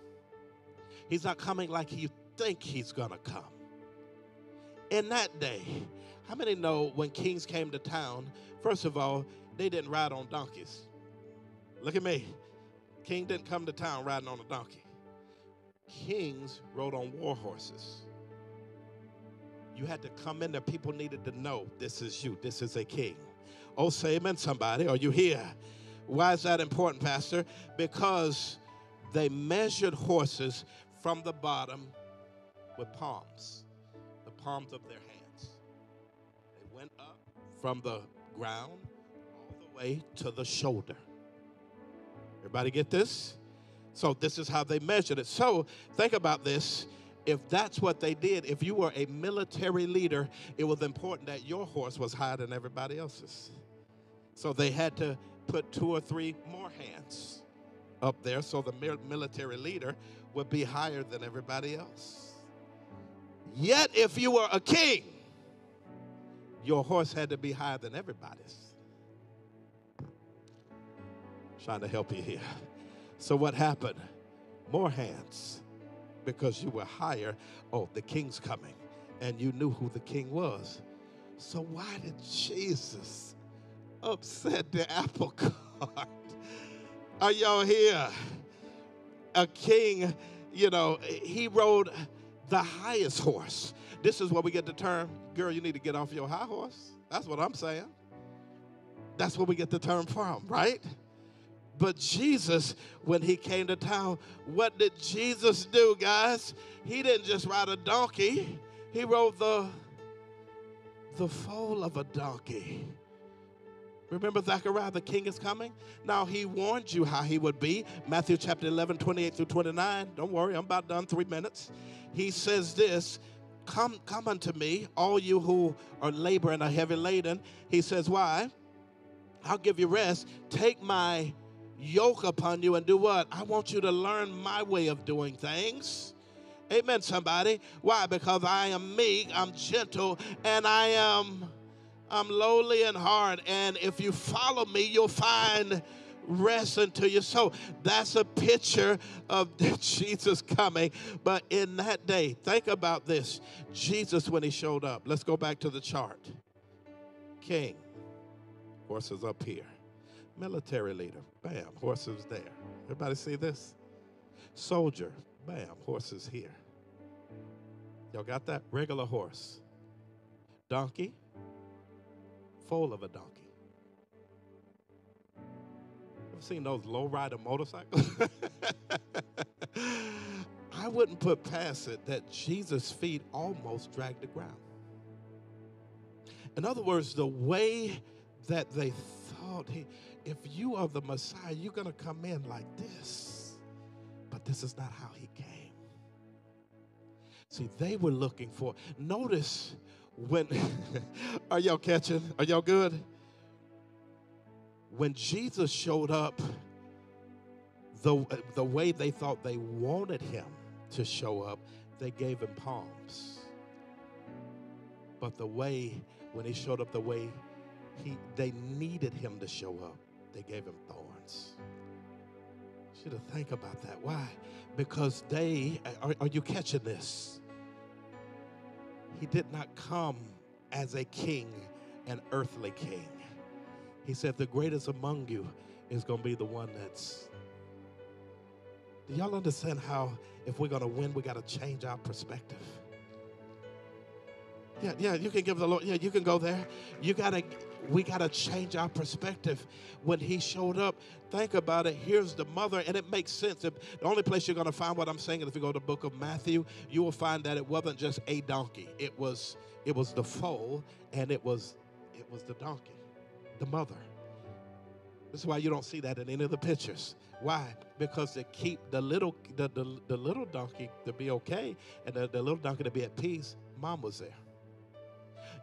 He's not coming like you think he's to come. In that day, how many know when kings came to town, first of all, they didn't ride on donkeys? Look at me. King didn't come to town riding on a donkey. Kings rode on war horses. You had to come in there. People needed to know this is you. This is a king. Oh, say amen, somebody. Are you here? Why is that important, Pastor? Because they measured horses from the bottom with palms, the palms of their hands. They went up from the ground all the way to the shoulder. Everybody get this? So, this is how they measured it. So, think about this. If that's what they did, if you were a military leader, it was important that your horse was higher than everybody else's. So, they had to put two or three more hands up there so the military leader would be higher than everybody else. Yet, if you were a king, your horse had to be higher than everybody's. Trying to help you here. So, what happened? More hands because you were higher. Oh, the king's coming. And you knew who the king was. So, why did Jesus upset the apple cart? Are y'all here? A king, you know, he rode the highest horse. This is where we get the term, girl, you need to get off your high horse. That's what I'm saying. That's where we get the term from, right? But Jesus, when he came to town, what did Jesus do, guys? He didn't just ride a donkey, he rode the, the foal of a donkey. Remember Zechariah, the king is coming? Now he warned you how he would be. Matthew chapter 11, 28 through 29. Don't worry, I'm about done, three minutes. He says this Come, come unto me, all you who are laboring and are heavy laden. He says, Why? I'll give you rest. Take my yoke upon you and do what? I want you to learn my way of doing things. Amen, somebody. Why? Because I am meek, I'm gentle, and I am I'm lowly and hard. And if you follow me, you'll find rest unto your soul. That's a picture of Jesus coming. But in that day, think about this Jesus, when he showed up, let's go back to the chart. King, horses up here. Military leader, bam, horses there. Everybody see this? Soldier, bam, horses here. Y'all got that? Regular horse. Donkey, foal of a donkey. Ever seen those low rider motorcycles? I wouldn't put past it that Jesus' feet almost dragged the ground. In other words, the way that they thought, he, if you are the Messiah, you're going to come in like this. But this is not how he came. See, they were looking for, notice when are y'all catching? Are y'all good? When Jesus showed up, the, the way they thought they wanted him to show up, they gave him palms. But the way, when he showed up the way he, they needed him to show up, they gave him thorns. Should have think about that. Why? Because they, are, are you catching this? He did not come as a king, an earthly king. He said, The greatest among you is going to be the one that's. Do y'all understand how, if we're going to win, we got to change our perspective? Yeah, yeah, you can give the Lord, yeah, you can go there. You got to we got to change our perspective. When he showed up, think about it. Here's the mother, and it makes sense. The only place you're going to find what I'm saying is if you go to the book of Matthew, you will find that it wasn't just a donkey. It was it was the foal, and it was it was the donkey, the mother. This is why you don't see that in any of the pictures. Why? Because to keep the little the, the, the little donkey to be okay and the, the little donkey to be at peace, mom was there.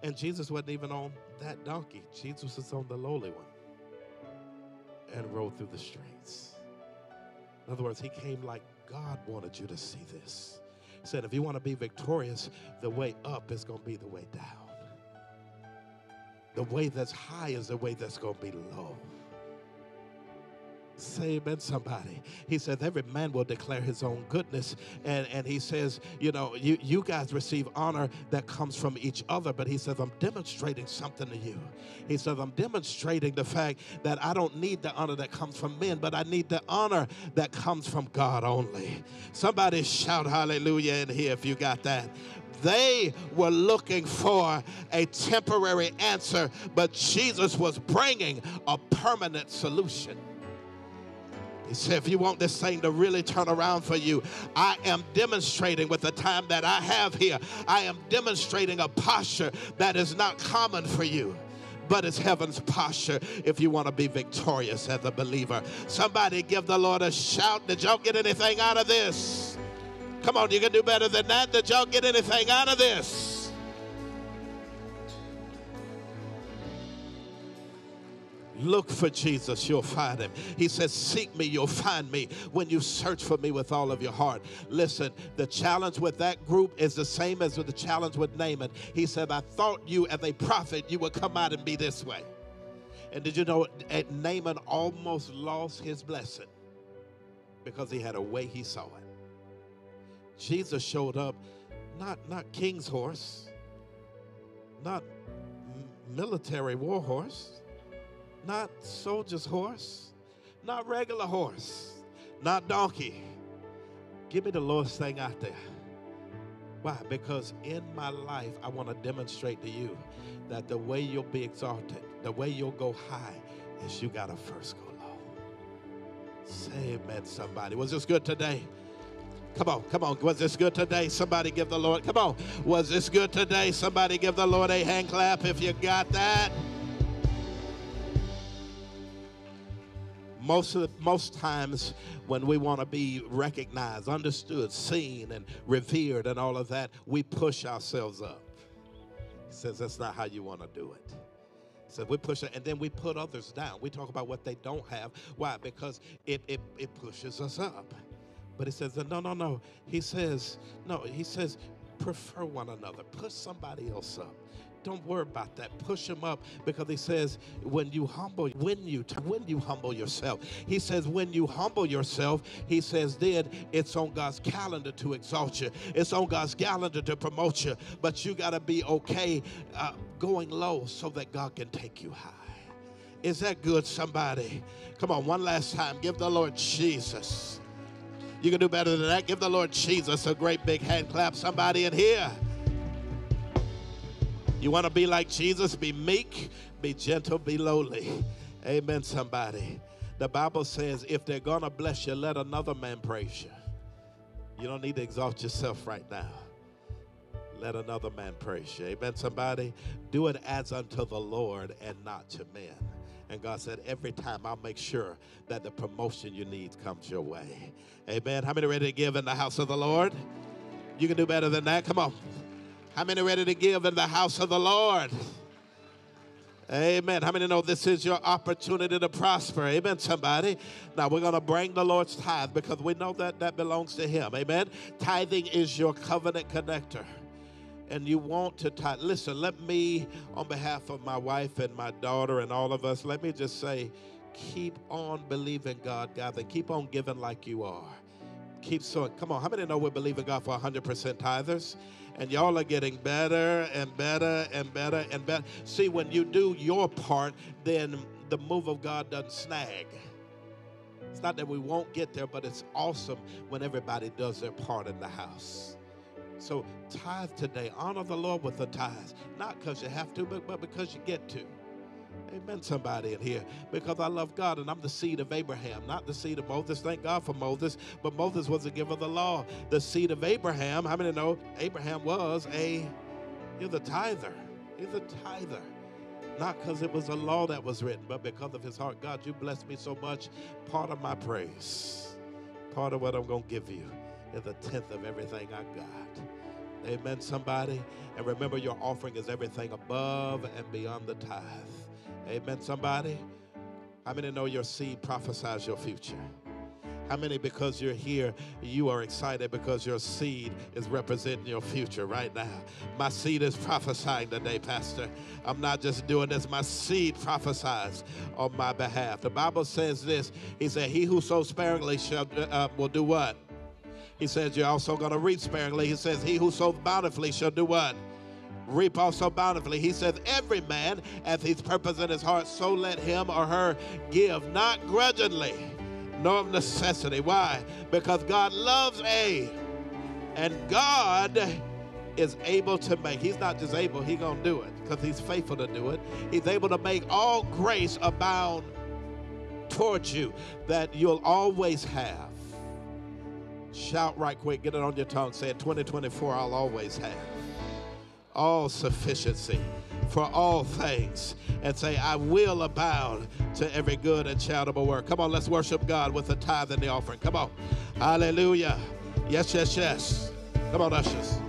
And Jesus wasn't even on that donkey. Jesus was on the lowly one and rode through the streets. In other words, he came like God wanted you to see this. He said, if you want to be victorious, the way up is going to be the way down. the way that's high is the way that's going to be low. Say amen, somebody. He says, every man will declare his own goodness. And, and he says, you know, you, you guys receive honor that comes from each other. But he says, I'm demonstrating something to you. He says, I'm demonstrating the fact that I don't need the honor that comes from men, but I need the honor that comes from God only. Somebody shout hallelujah in here if you got that. They were looking for a temporary answer, but Jesus was bringing a permanent solution. He said, if you want this thing to really turn around for you, I am demonstrating with the time that I have here, I am demonstrating a posture that is not common for you. But it's heaven's posture if you want to be victorious as a believer. Somebody give the Lord a shout. Did y'all get anything out of this? Come on, you can do better than that. Did y'all get anything out of this? Look for Jesus, you'll find him. He says, Seek me, you'll find me when you search for me with all of your heart. Listen, the challenge with that group is the same as with the challenge with Naaman. He said, I thought you, as a prophet, you would come out and be this way. And did you know Naaman almost lost his blessing because he had a way he saw it? Jesus showed up, not, not king's horse, not military war horse not soldier's horse, not regular horse, not donkey. Give me the Lord's thing out there. Why? Because in my life, I want to demonstrate to you that the way you'll be exalted, the way you'll go high, is you got to first go low. Say amen, somebody. Was this good today? Come on, come on. Was this good today? Somebody give the Lord. Come on. Was this good today? Somebody give the Lord a hand clap if you got that. Most of the, most times when we want to be recognized, understood, seen, and revered, and all of that, we push ourselves up. He says that's not how you want to do it. Said we push it, and then we put others down. We talk about what they don't have. Why? Because it it, it pushes us up. But he says no, no, no. He says no. He says prefer one another. Put somebody else up don't worry about that. Push him up because he says, when you humble, when you when you humble yourself, he says, when you humble yourself, he says, then it's on God's calendar to exalt you. It's on God's calendar to promote you. But you got to be okay uh, going low so that God can take you high. Is that good, somebody? Come on, one last time. Give the Lord Jesus. You can do better than that. Give the Lord Jesus a great big hand clap. Somebody in here. You want to be like Jesus? Be meek, be gentle, be lowly. Amen, somebody. The Bible says if they're going to bless you, let another man praise you. You don't need to exalt yourself right now. Let another man praise you. Amen, somebody. Do it as unto the Lord and not to men. And God said, every time I'll make sure that the promotion you need comes your way. Amen. How many ready to give in the house of the Lord? You can do better than that. Come on. How many ready to give in the house of the Lord? Amen. How many know this is your opportunity to prosper? Amen, somebody. Now we're going to bring the Lord's tithe because we know that that belongs to Him. Amen. Tithing is your covenant connector. And you want to tithe. Listen, let me, on behalf of my wife and my daughter and all of us, let me just say, keep on believing God, God, and keep on giving like you are. Keep sowing. Come on, how many know we believe in God for 100% tithers? And y'all are getting better and better and better and better. See, when you do your part, then the move of God doesn't snag. It's not that we won't get there, but it's awesome when everybody does their part in the house. So tithe today. Honor the Lord with the tithes. Not because you have to, but, but because you get to. Amen, somebody in here. Because I love God and I'm the seed of Abraham, not the seed of Moses. Thank God for Moses. But Moses was the giver of the law. The seed of Abraham, how many know Abraham was a, he's a tither. He's a tither. Not because it was a law that was written, but because of his heart. God, you blessed me so much. Part of my praise, part of what I'm going to give you is a tenth of everything I got. Amen, somebody. And remember, your offering is everything above and beyond the tithe. Amen, somebody. How many know your seed prophesies your future? How many, because you're here, you are excited because your seed is representing your future right now? My seed is prophesying today, Pastor. I'm not just doing this, my seed prophesies on my behalf. The Bible says this He said, He who sows sparingly shall, uh, will do what? He says, You're also going to reap sparingly. He says, He who sows bountifully shall do what? Reap also bountifully. He says, Every man as his purpose in his heart, so let him or her give, not grudgingly, nor of necessity. Why? Because God loves A. And God is able to make, He's not just able, He's going to do it because He's faithful to do it. He's able to make all grace abound towards you that you'll always have. Shout right quick, get it on your tongue. Say it 2024, I'll always have all sufficiency for all things and say, I will abound to every good and charitable work. Come on, let's worship God with the tithe and the offering. Come on. Hallelujah. Yes, yes, yes. Come on, ushers.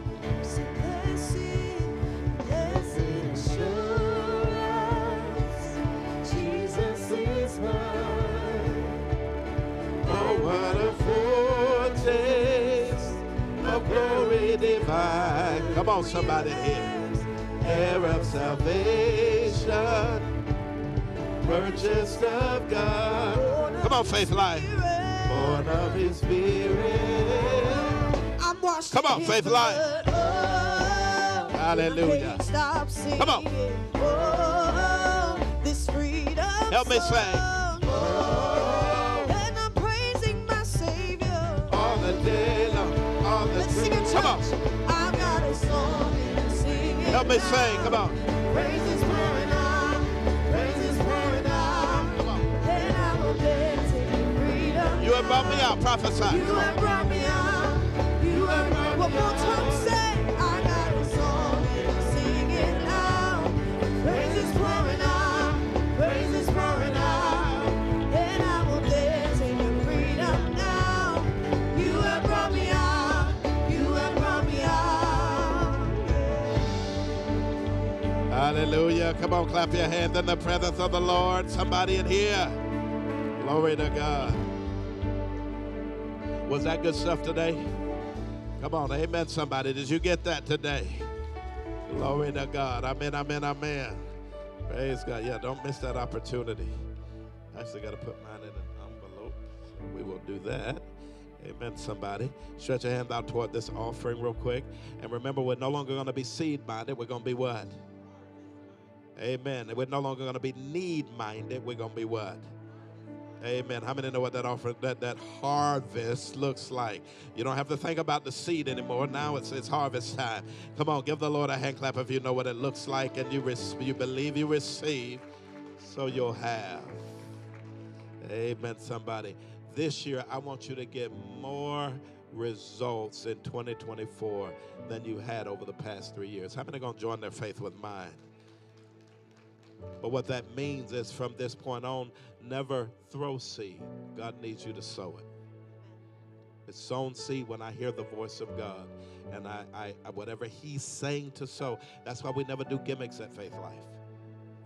Oh, what a foretaste of glory divine. Come on, somebody here. Heir of salvation, purchased of God. Come on, faith life. Born of his spirit. I'm washed Come on, Faith Life. Oh, Hallelujah. Stop singing. Come on. Oh, this freedom. Help me sing. song. Oh, help me sing. Come on. Praise is pouring out. Praise is pouring out. Come on. And I will dance in freedom. You have brought me out. Prophesy. You have brought me out. You have brought me One Hallelujah. Come on, clap your hands in the presence of the Lord. Somebody in here. Glory to God. Was that good stuff today? Come on, amen, somebody. Did you get that today? Glory to God. Amen, amen, amen. Praise God. Yeah, don't miss that opportunity. I actually got to put mine in an envelope. We will do that. Amen, somebody. Stretch your hand out toward this offering real quick. And remember, we're no longer going to be seed minded. We're going to be what? Amen. We're no longer going to be need minded. We're going to be what? Amen. How many know what that offering, that, that harvest looks like? You don't have to think about the seed anymore. Now it's, it's harvest time. Come on, give the Lord a hand clap if you know what it looks like and you, you believe you receive, so you'll have. Amen, somebody. This year, I want you to get more results in 2024 than you had over the past three years. How many are going to join their faith with mine? But what that means is from this point on, never throw seed. God needs you to sow it. It's sown seed when I hear the voice of God. And I, I, I whatever He's saying to sow, that's why we never do gimmicks at Faith Life.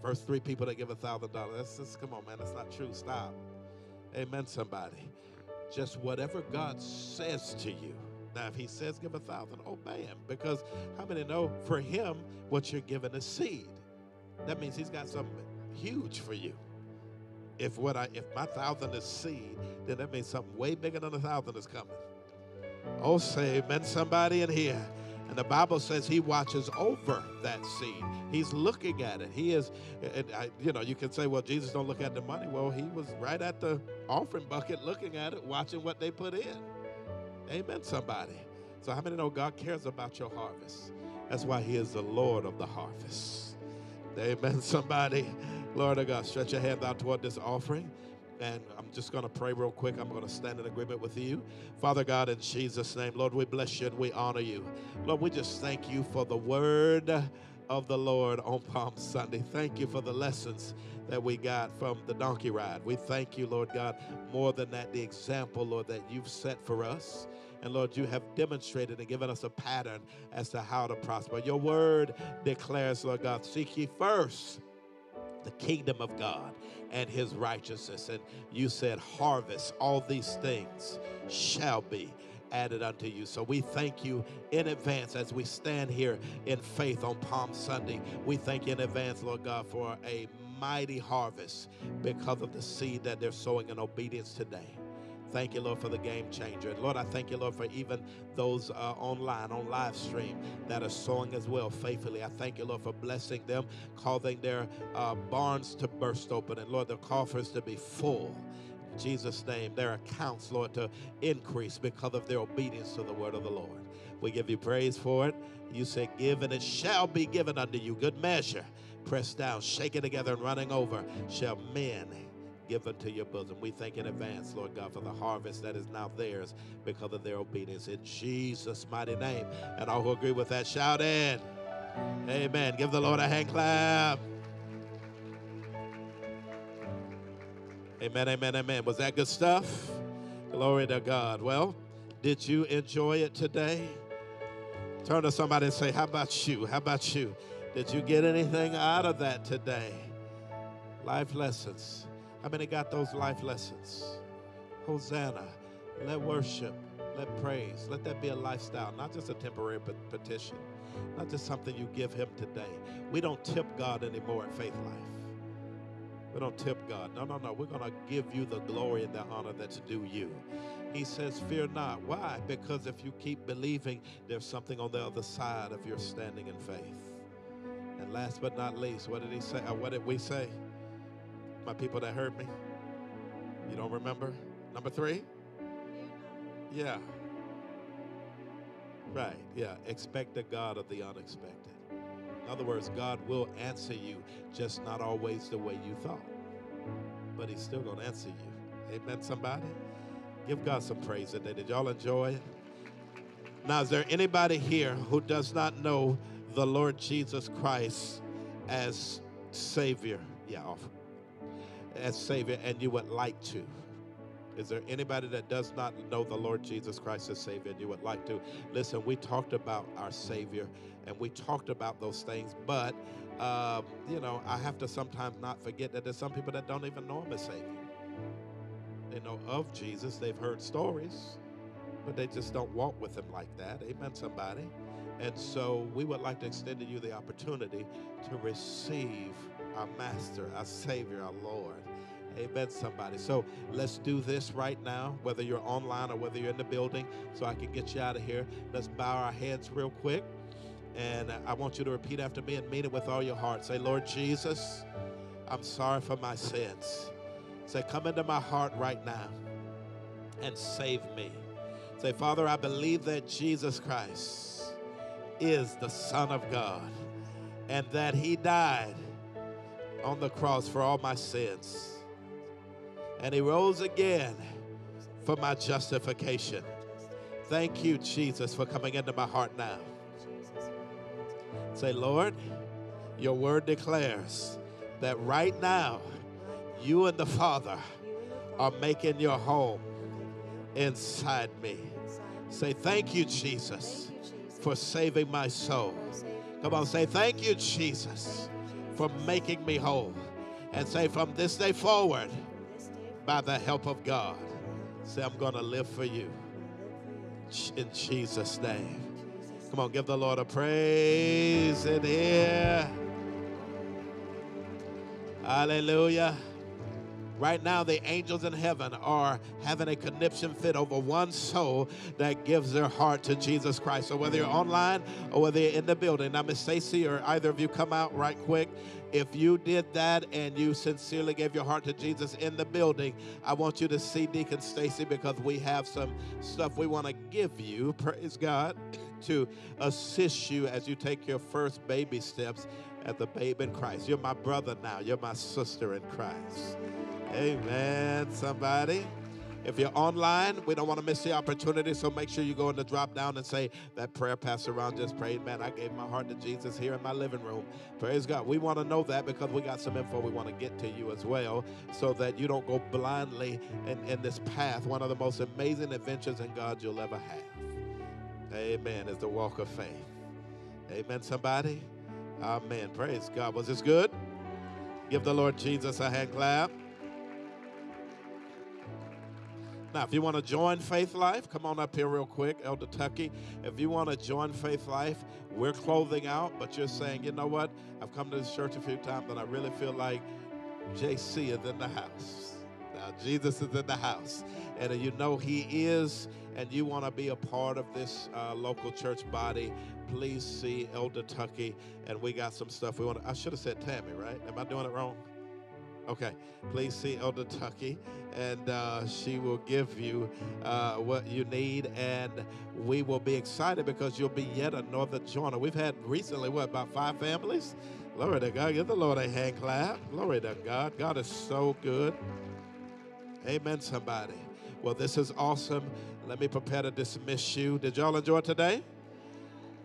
First three people that give a thousand dollars. That's just come on, man. That's not true. Stop. Amen, somebody. Just whatever God says to you. Now, if He says give a thousand, obey Him. Because how many know for Him, what you're giving is seed? That means He's got something huge for you. If what I if my thousand is seed, then that means something way bigger than a thousand is coming. Oh, say amen, somebody in here. And the Bible says he watches over that seed. He's looking at it. He is, I, you know, you can say, well, Jesus don't look at the money. Well, he was right at the offering bucket looking at it, watching what they put in. Amen, somebody. So, how many know God cares about your harvest? That's why he is the Lord of the harvest. Amen, somebody. Lord of God, stretch your hand out toward this offering. And I'm just going to pray real quick. I'm going to stand in agreement with you. Father God, in Jesus' name, Lord, we bless you and we honor you. Lord, we just thank you for the word of the Lord on Palm Sunday. Thank you for the lessons that we got from the donkey ride. We thank you, Lord God, more than that, the example, Lord, that you've set for us. And Lord, you have demonstrated and given us a pattern as to how to prosper. Your word declares, Lord God, seek ye first the kingdom of God and his righteousness. And you said, harvest, all these things shall be added unto you. So we thank you in advance as we stand here in faith on Palm Sunday. We thank you in advance, Lord God, for a mighty harvest because of the seed that they're sowing in obedience today. Thank you, Lord, for the game changer. And Lord, I thank you, Lord, for even those uh, online, on live stream that are sowing as well faithfully. I thank you, Lord, for blessing them, causing their uh, barns to burst open, and Lord, their coffers to be full. In Jesus' name, their accounts, Lord, to increase because of their obedience to the word of the Lord. We give you praise for it. You said, Give, and it shall be given unto you. Good measure, pressed down, shaken together, and running over, shall men give unto your bosom. We thank in advance, Lord God, for the harvest that is now theirs because of their obedience. In Jesus' mighty name. And all who agree with that, shout in. Amen. Give the Lord a hand clap. Amen, amen, amen. Was that good stuff? Glory to God. Well, did you enjoy it today? Turn to somebody and say, How about you? How about you? Did you get anything out of that today? Life lessons. How many got those life lessons? Hosanna. Let worship, let praise, let that be a lifestyle, not just a temporary petition, not just something you give Him today. We don't tip God anymore at Faith Life. We don't tip God. No, no, no. We're going to give you the glory and the honor that's due you. He says, Fear not. Why? Because if you keep believing, there's something on the other side of your standing in faith. And last but not least, what did he say? Uh, what did we say? My people that heard me? You don't remember? Number three? Yeah. Right, yeah. Expect the God of the unexpected. In other words, God will answer you, just not always the way you thought. But He's still going to answer you. Amen, somebody? Give God some praise today. Did y'all enjoy it? Now, is there anybody here who does not know the Lord Jesus Christ as Savior? Yeah, offer. As Savior, and you would like to? Is there anybody that does not know the Lord Jesus Christ as Savior and you would like to? Listen, we talked about our Savior and we talked about those things, but, um, you know, I have to sometimes not forget that there's some people that don't even know Him as Savior. They know of Jesus, they've heard stories, but they just don't walk with Him like that. Amen, somebody. And so we would like to extend to you the opportunity to receive our Master, our Savior, our Lord. Amen, somebody. So let's do this right now, whether you're online or whether you're in the building, so I can get you out of here. Let's bow our heads real quick. And I want you to repeat after me and mean it with all your heart. Say, Lord Jesus, I'm sorry for my sins. Say, come into my heart right now and save me. Say, Father, I believe that Jesus Christ is the Son of God and that He died on the cross for all my sins. And He rose again for my justification. Thank you, Jesus, for coming into my heart now. Say, Lord, your word declares that right now, you and the Father are making your home inside me. Say, Thank you, Jesus, for saving my soul. Come on, say, Thank you, Jesus, for making me whole. And say, From this day forward, by the help of God, say, I'm going to live for you. In Jesus' name. Come on, give the Lord a praise in here. Hallelujah. Right now, the angels in heaven are having a conniption fit over one soul that gives their heart to Jesus Christ. So whether you're online or whether you're in the building, now Miss Stacy or either of you come out right quick. If you did that and you sincerely gave your heart to Jesus in the building, I want you to see Deacon Stacy because we have some stuff we want to give you. Praise God to assist you as you take your first baby steps as the babe in Christ. You're my brother now. You're my sister in Christ. Amen, somebody. If you're online, we don't want to miss the opportunity, so make sure you go in the drop down and say that prayer Pastor Ron just prayed. Man, I gave my heart to Jesus here in my living room. Praise God. We want to know that because we got some info we want to get to you as well so that you don't go blindly in, in this path. One of the most amazing adventures in God you'll ever have. Amen. Is the walk of faith. Amen, somebody. Amen. Praise God. Was this good? Give the Lord Jesus a hand clap. Now, if you want to join Faith Life, come on up here real quick, Elder Tucky. If you want to join Faith Life, we're clothing out, but you're saying, you know what? I've come to this church a few times and I really feel like JC is in the house. Now, Jesus is in the house. And you know He is, and you want to be a part of this uh, local church body, please see Elder Tucky. And we got some stuff we want to. I should have said Tammy, right? Am I doing it wrong? Okay, please see Elder Tucky, and uh, she will give you uh, what you need, and we will be excited because you'll be yet another joiner. We've had recently, what, about five families? Glory to God. Give the Lord a hand clap. Glory to God. God is so good. Amen, somebody. Well, this is awesome. Let me prepare to dismiss you. Did y'all enjoy today?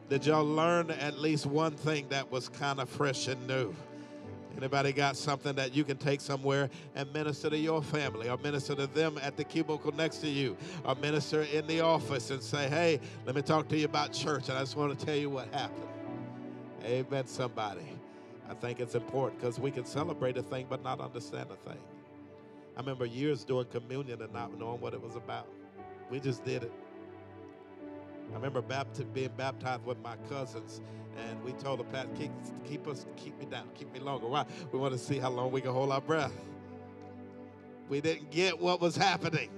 Did y'all learn at least one thing that was kind of fresh and new? Anybody got something that you can take somewhere and minister to your family or minister to them at the cubicle next to you or minister in the office and say, hey, let me talk to you about church and I just want to tell you what happened. Amen, somebody. I think it's important because we can celebrate a thing but not understand a thing. I remember years doing communion and not knowing what it was about. We just did it. I remember being baptized with my cousins, and we told the pastor, keep, keep us, keep me down, keep me longer. Why? We want to see how long we can hold our breath. We didn't get what was happening.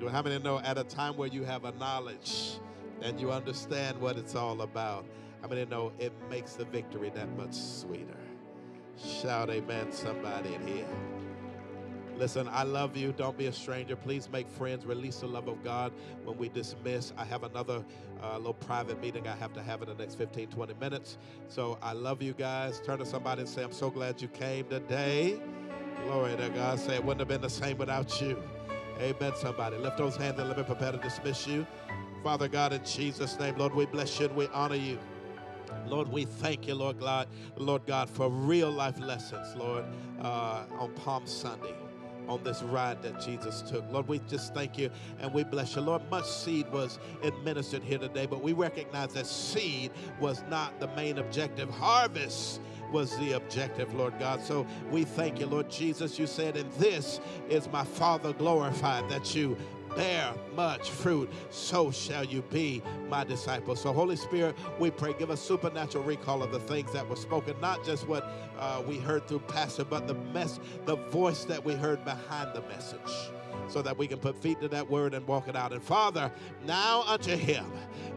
Do how many know at a time where you have a knowledge and you understand what it's all about? How many know it makes the victory that much sweeter? Shout amen, somebody in here. Listen, I love you. Don't be a stranger. Please make friends. Release the love of God when we dismiss. I have another uh, little private meeting I have to have in the next 15, 20 minutes. So I love you guys. Turn to somebody and say, I'm so glad you came today. Glory to God. Say, it wouldn't have been the same without you. Amen, somebody. Lift those hands and let me prepare to dismiss you. Father God, in Jesus' name, Lord, we bless you and we honor you. Lord, we thank you, Lord God, Lord God, for real life lessons, Lord, uh, on Palm Sunday on this ride that Jesus took. Lord, we just thank you and we bless you. Lord, much seed was administered here today, but we recognize that seed was not the main objective. Harvest was the objective, Lord God. So we thank you, Lord Jesus. You said, and this is my Father glorified, that you bear much fruit, so shall you be my disciple. So, Holy Spirit, we pray, give us supernatural recall of the things that were spoken, not just what uh, we heard through Pastor, but the mess, the voice that we heard behind the message. So that we can put feet to that word and walk it out. And Father, now unto him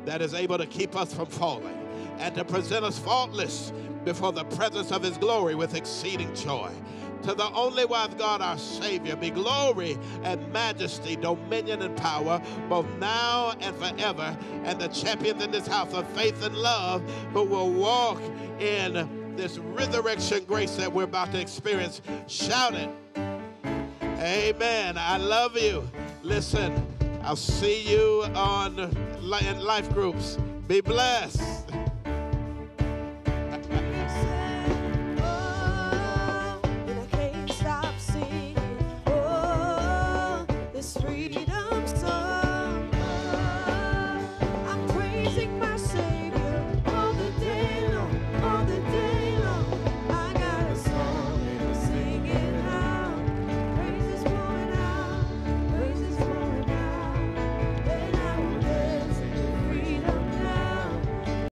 that is able to keep us from falling and to present us faultless before the presence of his glory with exceeding joy. To the only wise God, our Savior, be glory and majesty, dominion and power, both now and forever. And the champions in this house of faith and love who will walk in this resurrection grace that we're about to experience, shout it. Amen. I love you. Listen, I'll see you on in life groups. Be blessed.